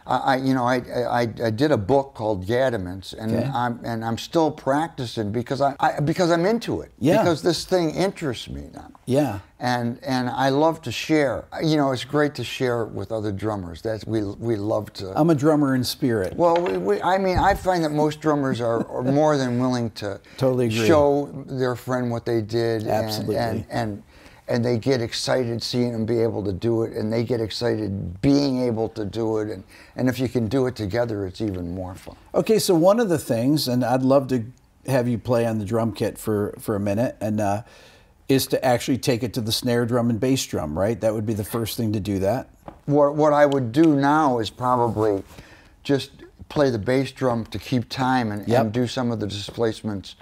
[SPEAKER 2] I, you know, I, I, I did a book called Gaddiments, and
[SPEAKER 1] Okay.
[SPEAKER 2] I'm and I'm still practicing because I, I because I'm into it.
[SPEAKER 1] Yeah.
[SPEAKER 2] Because this thing interests me now.
[SPEAKER 1] Yeah.
[SPEAKER 2] And and I love to share. You know, it's great to share with other drummers. That's we we love to.
[SPEAKER 1] I'm a drummer in spirit.
[SPEAKER 2] Well, we, we, I mean, I find that most drummers are, are more than willing to
[SPEAKER 1] Totally agree.
[SPEAKER 2] show their friend what they did.
[SPEAKER 1] Absolutely.
[SPEAKER 2] And, and, and they get excited seeing them be able to do it, and they get excited being able to do it. And, and if you can do it together, it's even more fun.
[SPEAKER 1] Okay, so one of the things, and I'd love to have you play on the drum kit for for a minute, and uh, is to actually take it to the snare drum and bass drum. Right, that would be the first thing to do that.
[SPEAKER 2] What, what I would do now is probably just play the bass drum to keep time and,
[SPEAKER 1] Yep.
[SPEAKER 2] and do some of the displacements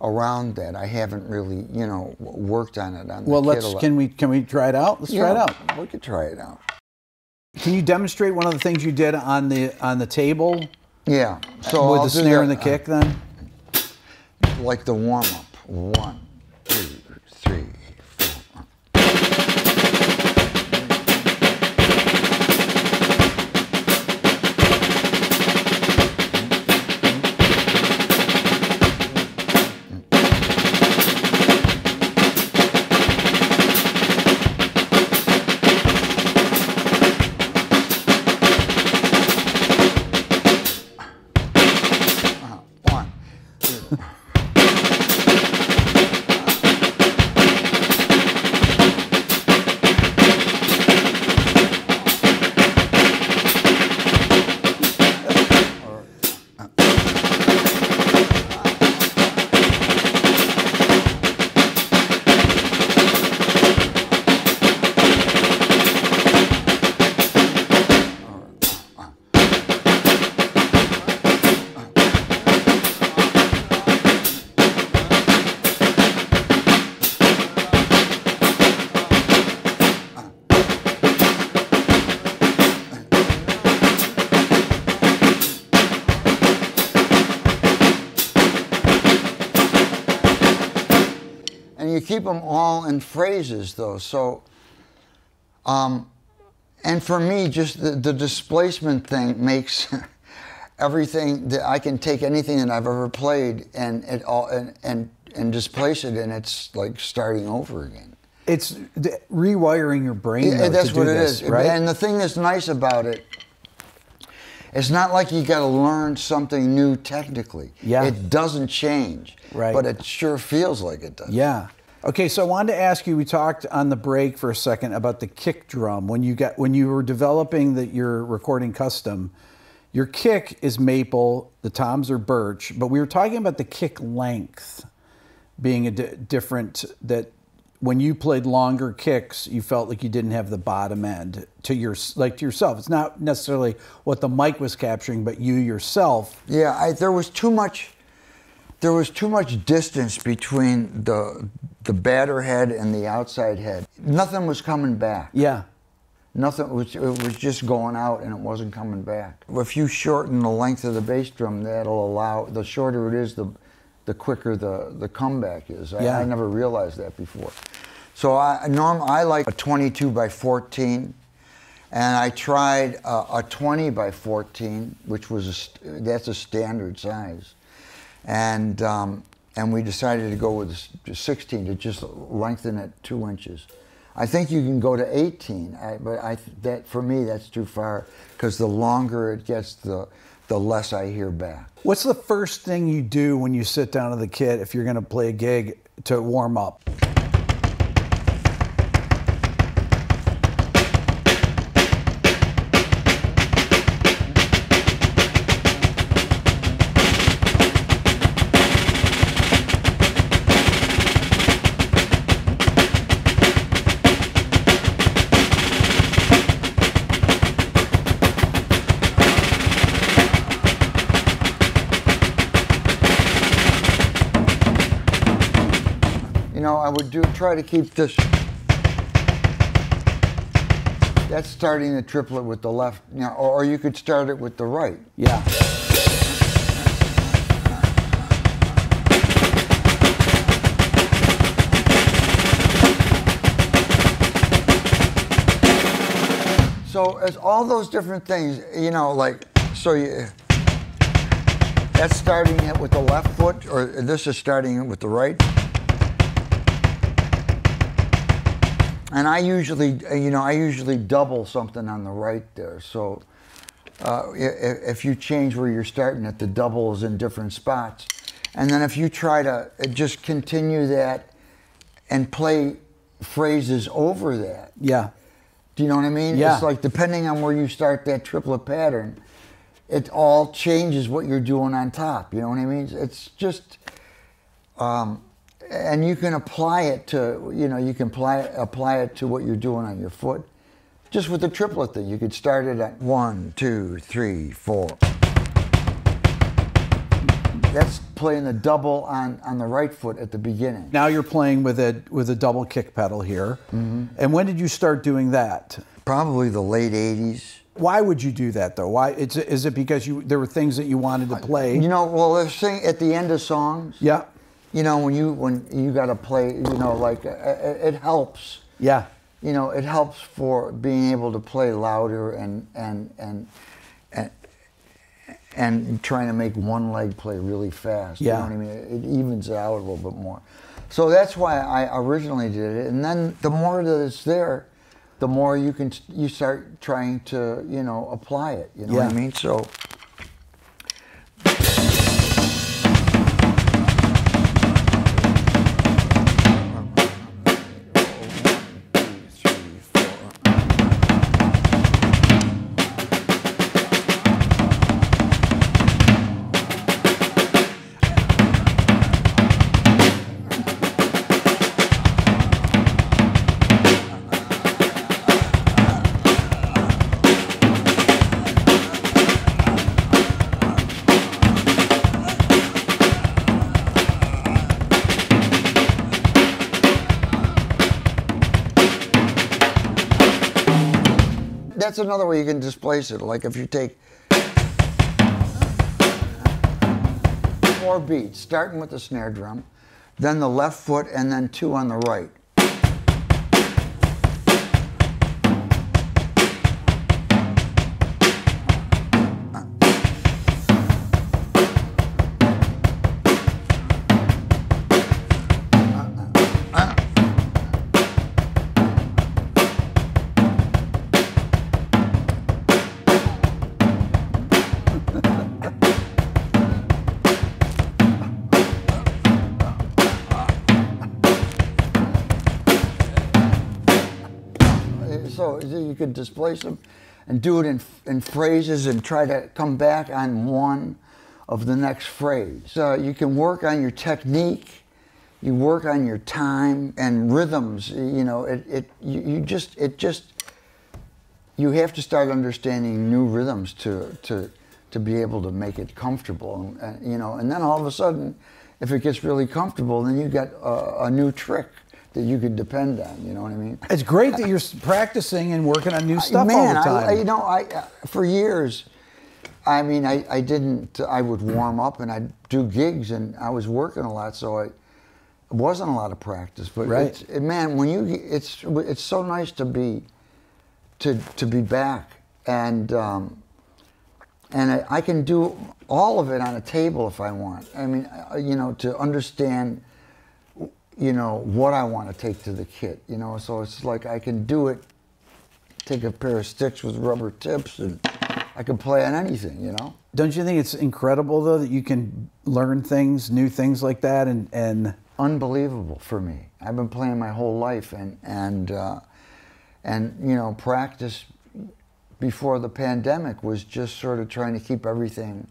[SPEAKER 2] around that. I haven't really, you know, worked on it on the
[SPEAKER 1] Well, let's can we can we try it out? Let's try it out.
[SPEAKER 2] We could try it out.
[SPEAKER 1] Can you demonstrate one of the things you did on the on the table
[SPEAKER 2] Yeah. So
[SPEAKER 1] with
[SPEAKER 2] I'll
[SPEAKER 1] the snare and the
[SPEAKER 2] uh,
[SPEAKER 1] kick? Then
[SPEAKER 2] like the warm up. One, keep them all in phrases though so um, and for me just the, the displacement thing makes everything that i can take anything that i've ever played and it all and and, and displace it and it's like starting over again
[SPEAKER 1] it's rewiring your brain.
[SPEAKER 2] yeah,
[SPEAKER 1] though,
[SPEAKER 2] that's
[SPEAKER 1] to do
[SPEAKER 2] what it
[SPEAKER 1] this,
[SPEAKER 2] is
[SPEAKER 1] right?
[SPEAKER 2] and the thing that's nice about it it's not like you got to learn something new technically
[SPEAKER 1] Yeah.
[SPEAKER 2] it doesn't change
[SPEAKER 1] Right.
[SPEAKER 2] but it sure feels like it does
[SPEAKER 1] Yeah. Okay, so I wanted to ask you. We talked on the break for a second about the kick drum. When you got when you were developing that your recording custom, your kick is maple, the toms are birch, but we were talking about the kick length being a different. That when you played longer kicks, you felt like you didn't have the bottom end to your like to yourself. It's not necessarily what the mic was capturing, but you yourself.
[SPEAKER 2] Yeah, I, there was too much. There was too much distance between the the batter head and the outside head. Nothing was coming back.
[SPEAKER 1] Yeah.
[SPEAKER 2] Nothing was. It was just going out and it wasn't coming back. If you shorten the length of the bass drum, that'll allow. The shorter it is, the the quicker the the comeback is. I,
[SPEAKER 1] Yeah.
[SPEAKER 2] I never realized that before. So I norm I like a 22 by 14. And I tried a, a 20 by 14, which was a, that's a standard size, and um, and we decided to go with 16 to just lengthen it two inches. I think you can go to 18, I, but I that for me that's too far because the longer it gets, the the less I hear back.
[SPEAKER 1] What's the first thing you do when you sit down to the kit if you're going to play a gig to warm up?
[SPEAKER 2] try to keep this. That's starting the triplet with the left, you know, or you could start it with the right.
[SPEAKER 1] Yeah.
[SPEAKER 2] So it's all those different things, you know, like, so you, that's starting it with the left foot, or this is starting it with the right. And I usually, you know, I usually double something on the right there. So uh, if, if you change where you're starting at, the double is in different spots. And then if you try to just continue that and play phrases over that,
[SPEAKER 1] Yeah.
[SPEAKER 2] do you know what I mean?
[SPEAKER 1] Yeah.
[SPEAKER 2] It's like depending on where you start that triplet pattern, it all changes what you're doing on top. You know what I mean? It's just, um, and you can apply it to, you know, you can apply apply it to what you're doing on your foot. Just with the triplet thing, you could start it at one, two, three, four. That's playing the double on, on the right foot at the beginning.
[SPEAKER 1] Now you're playing with a with a double kick pedal here.
[SPEAKER 2] Mm-hmm.
[SPEAKER 1] And when did you start doing that?
[SPEAKER 2] Probably the late 80s.
[SPEAKER 1] Why would you do that though? Why? It's, is it because you there were things that you wanted to play?
[SPEAKER 2] You know, well, at the end of songs,
[SPEAKER 1] yeah.
[SPEAKER 2] You know, when you when you got to play, you know, like uh, it, it helps.
[SPEAKER 1] Yeah.
[SPEAKER 2] You know, it helps for being able to play louder and and and and, and trying to make one leg play really fast.
[SPEAKER 1] Yeah.
[SPEAKER 2] You know what I mean? It evens it out a little bit more. So that's why I originally did it. And then the more that it's there, the more you can you start trying to you know apply it. You know what I mean? So. Another way you can displace it. Like if you take four beats, starting with the snare drum, then the left foot, and then two on the right. Could displace them and do it in, in phrases and try to come back on one of the next phrase. Uh, you can work on your technique, you work on your time and rhythms. You know, it, it you, you just it just you have to start understanding new rhythms to to to be able to make it comfortable. And, you know, and then all of a sudden, if it gets really comfortable, then you got a, a new trick that you could depend on. You know what I mean?
[SPEAKER 1] It's great that you're practicing and working on new stuff
[SPEAKER 2] Man,
[SPEAKER 1] all the time.
[SPEAKER 2] I, you know, I uh, for years, I mean, I, I didn't. I would warm up and I'd do gigs, and I was working a lot, so I it wasn't a lot of practice. But
[SPEAKER 1] Right.
[SPEAKER 2] it's, it- man, when you, it's it's so nice to be to to be back, and um, and I, I can do all of it on a table if I want. I mean, uh, you know, to understand you know what I want to take to the kit. You know, so it's like I can do it. Take a pair of sticks with rubber tips, and I can play on anything. You know.
[SPEAKER 1] Don't you think it's incredible though that you can learn things, new things like that, and and
[SPEAKER 2] Unbelievable for me. I've been playing my whole life, and and uh, and you know, practice before the pandemic was just sort of trying to keep everything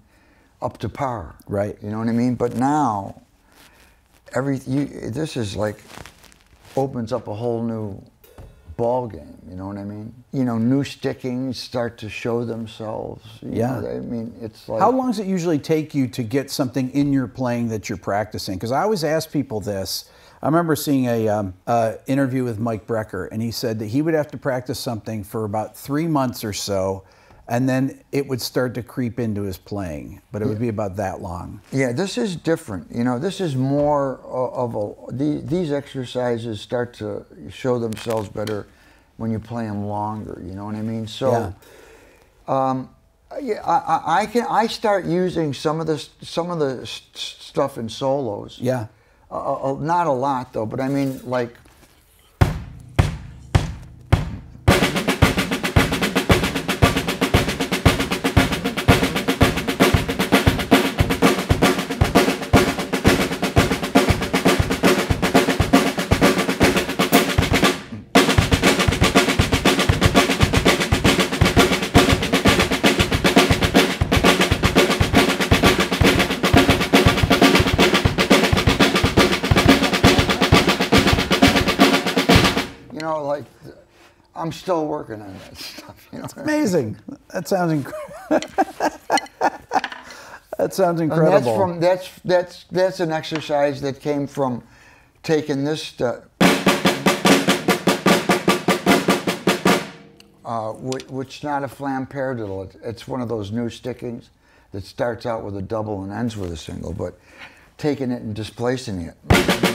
[SPEAKER 2] up to par.
[SPEAKER 1] Right.
[SPEAKER 2] You know what I mean? But now, every you, this is like opens up a whole new ball game. You know what I mean? You know, new stickings start to show themselves.
[SPEAKER 1] Yeah.
[SPEAKER 2] I mean, it's like
[SPEAKER 1] How long does it usually take you to get something in your playing that you're practicing? Because I always ask people this. I remember seeing a um, uh, interview with Mike Brecker, and he said that he would have to practice something for about three months or so, and then it would start to creep into his playing. But it would be about that long.
[SPEAKER 2] Yeah, this is different. You know, this is more of a. the- These exercises start to show themselves better when you play them longer. You know what I mean? So.
[SPEAKER 1] Yeah.
[SPEAKER 2] Yeah, I, I- can. I start using some of this, some of the stuff in solos.
[SPEAKER 1] Yeah.
[SPEAKER 2] Uh, not a lot though, but I mean, like. Still working on that stuff. You know.
[SPEAKER 1] Amazing. That sounds incredible. that sounds
[SPEAKER 2] And that's from that's that's that's an exercise that came from taking this. Uh, which, is not a flam paradiddle. It's one of those new stickings that starts out with a double and ends with a single, but taking it and displacing it.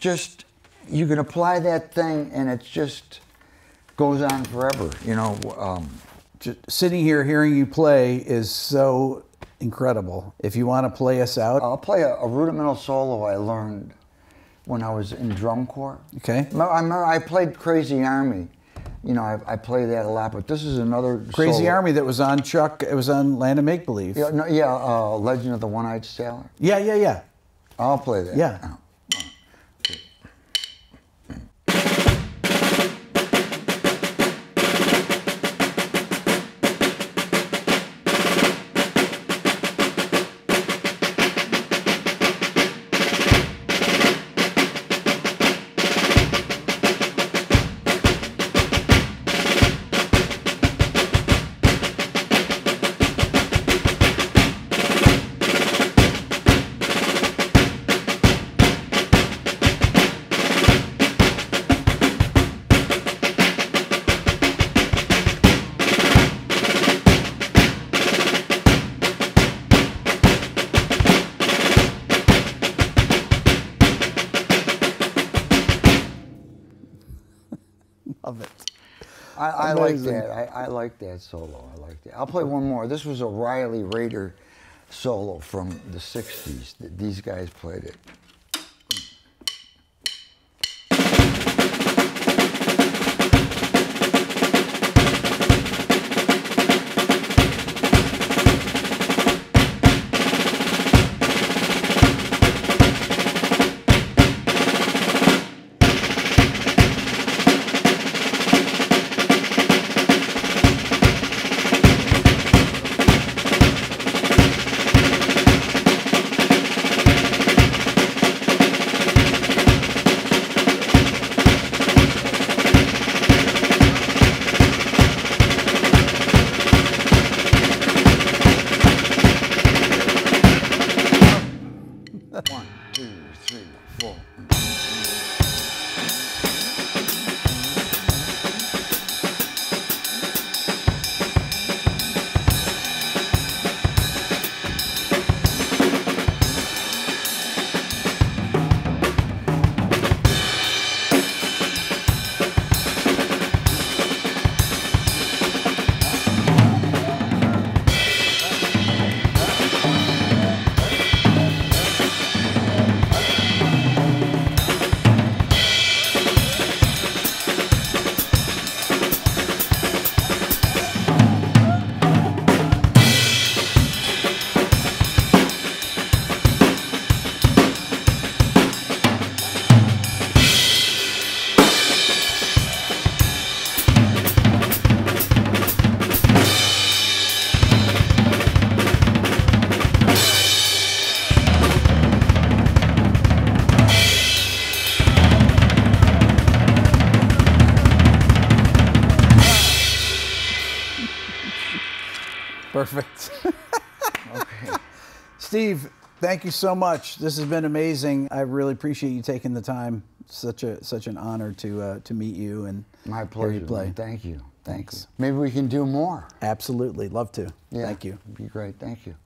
[SPEAKER 2] Just you can apply that thing and it just goes on forever you know um,
[SPEAKER 1] Just sitting here hearing you play is so incredible. If you want to play us out,
[SPEAKER 2] i'll play a, a rudimental solo i learned when i was in drum corps
[SPEAKER 1] Okay.
[SPEAKER 2] I remember i played crazy army you know i, I play that a lot but this is another
[SPEAKER 1] Crazy
[SPEAKER 2] solo.
[SPEAKER 1] Army that was on Chuck, it was on Land of Make Believe.
[SPEAKER 2] yeah, no, yeah uh, legend of the one-eyed sailor
[SPEAKER 1] yeah, yeah, yeah.
[SPEAKER 2] i'll play that
[SPEAKER 1] Yeah.
[SPEAKER 2] Like that solo. I like that. I'll play one more. This was a Riley Raider solo from the '60s. These guys played it.
[SPEAKER 1] Steve, thank you so much. This has been amazing. I really appreciate you taking the time. Such a such an honor to uh, to meet you and
[SPEAKER 2] My pleasure.
[SPEAKER 1] you play.
[SPEAKER 2] man. Thank you. Thank
[SPEAKER 1] Thanks.
[SPEAKER 2] you. Maybe we can do more.
[SPEAKER 1] Absolutely, love to.
[SPEAKER 2] Yeah,
[SPEAKER 1] Thank you.
[SPEAKER 2] Be great. Thank you.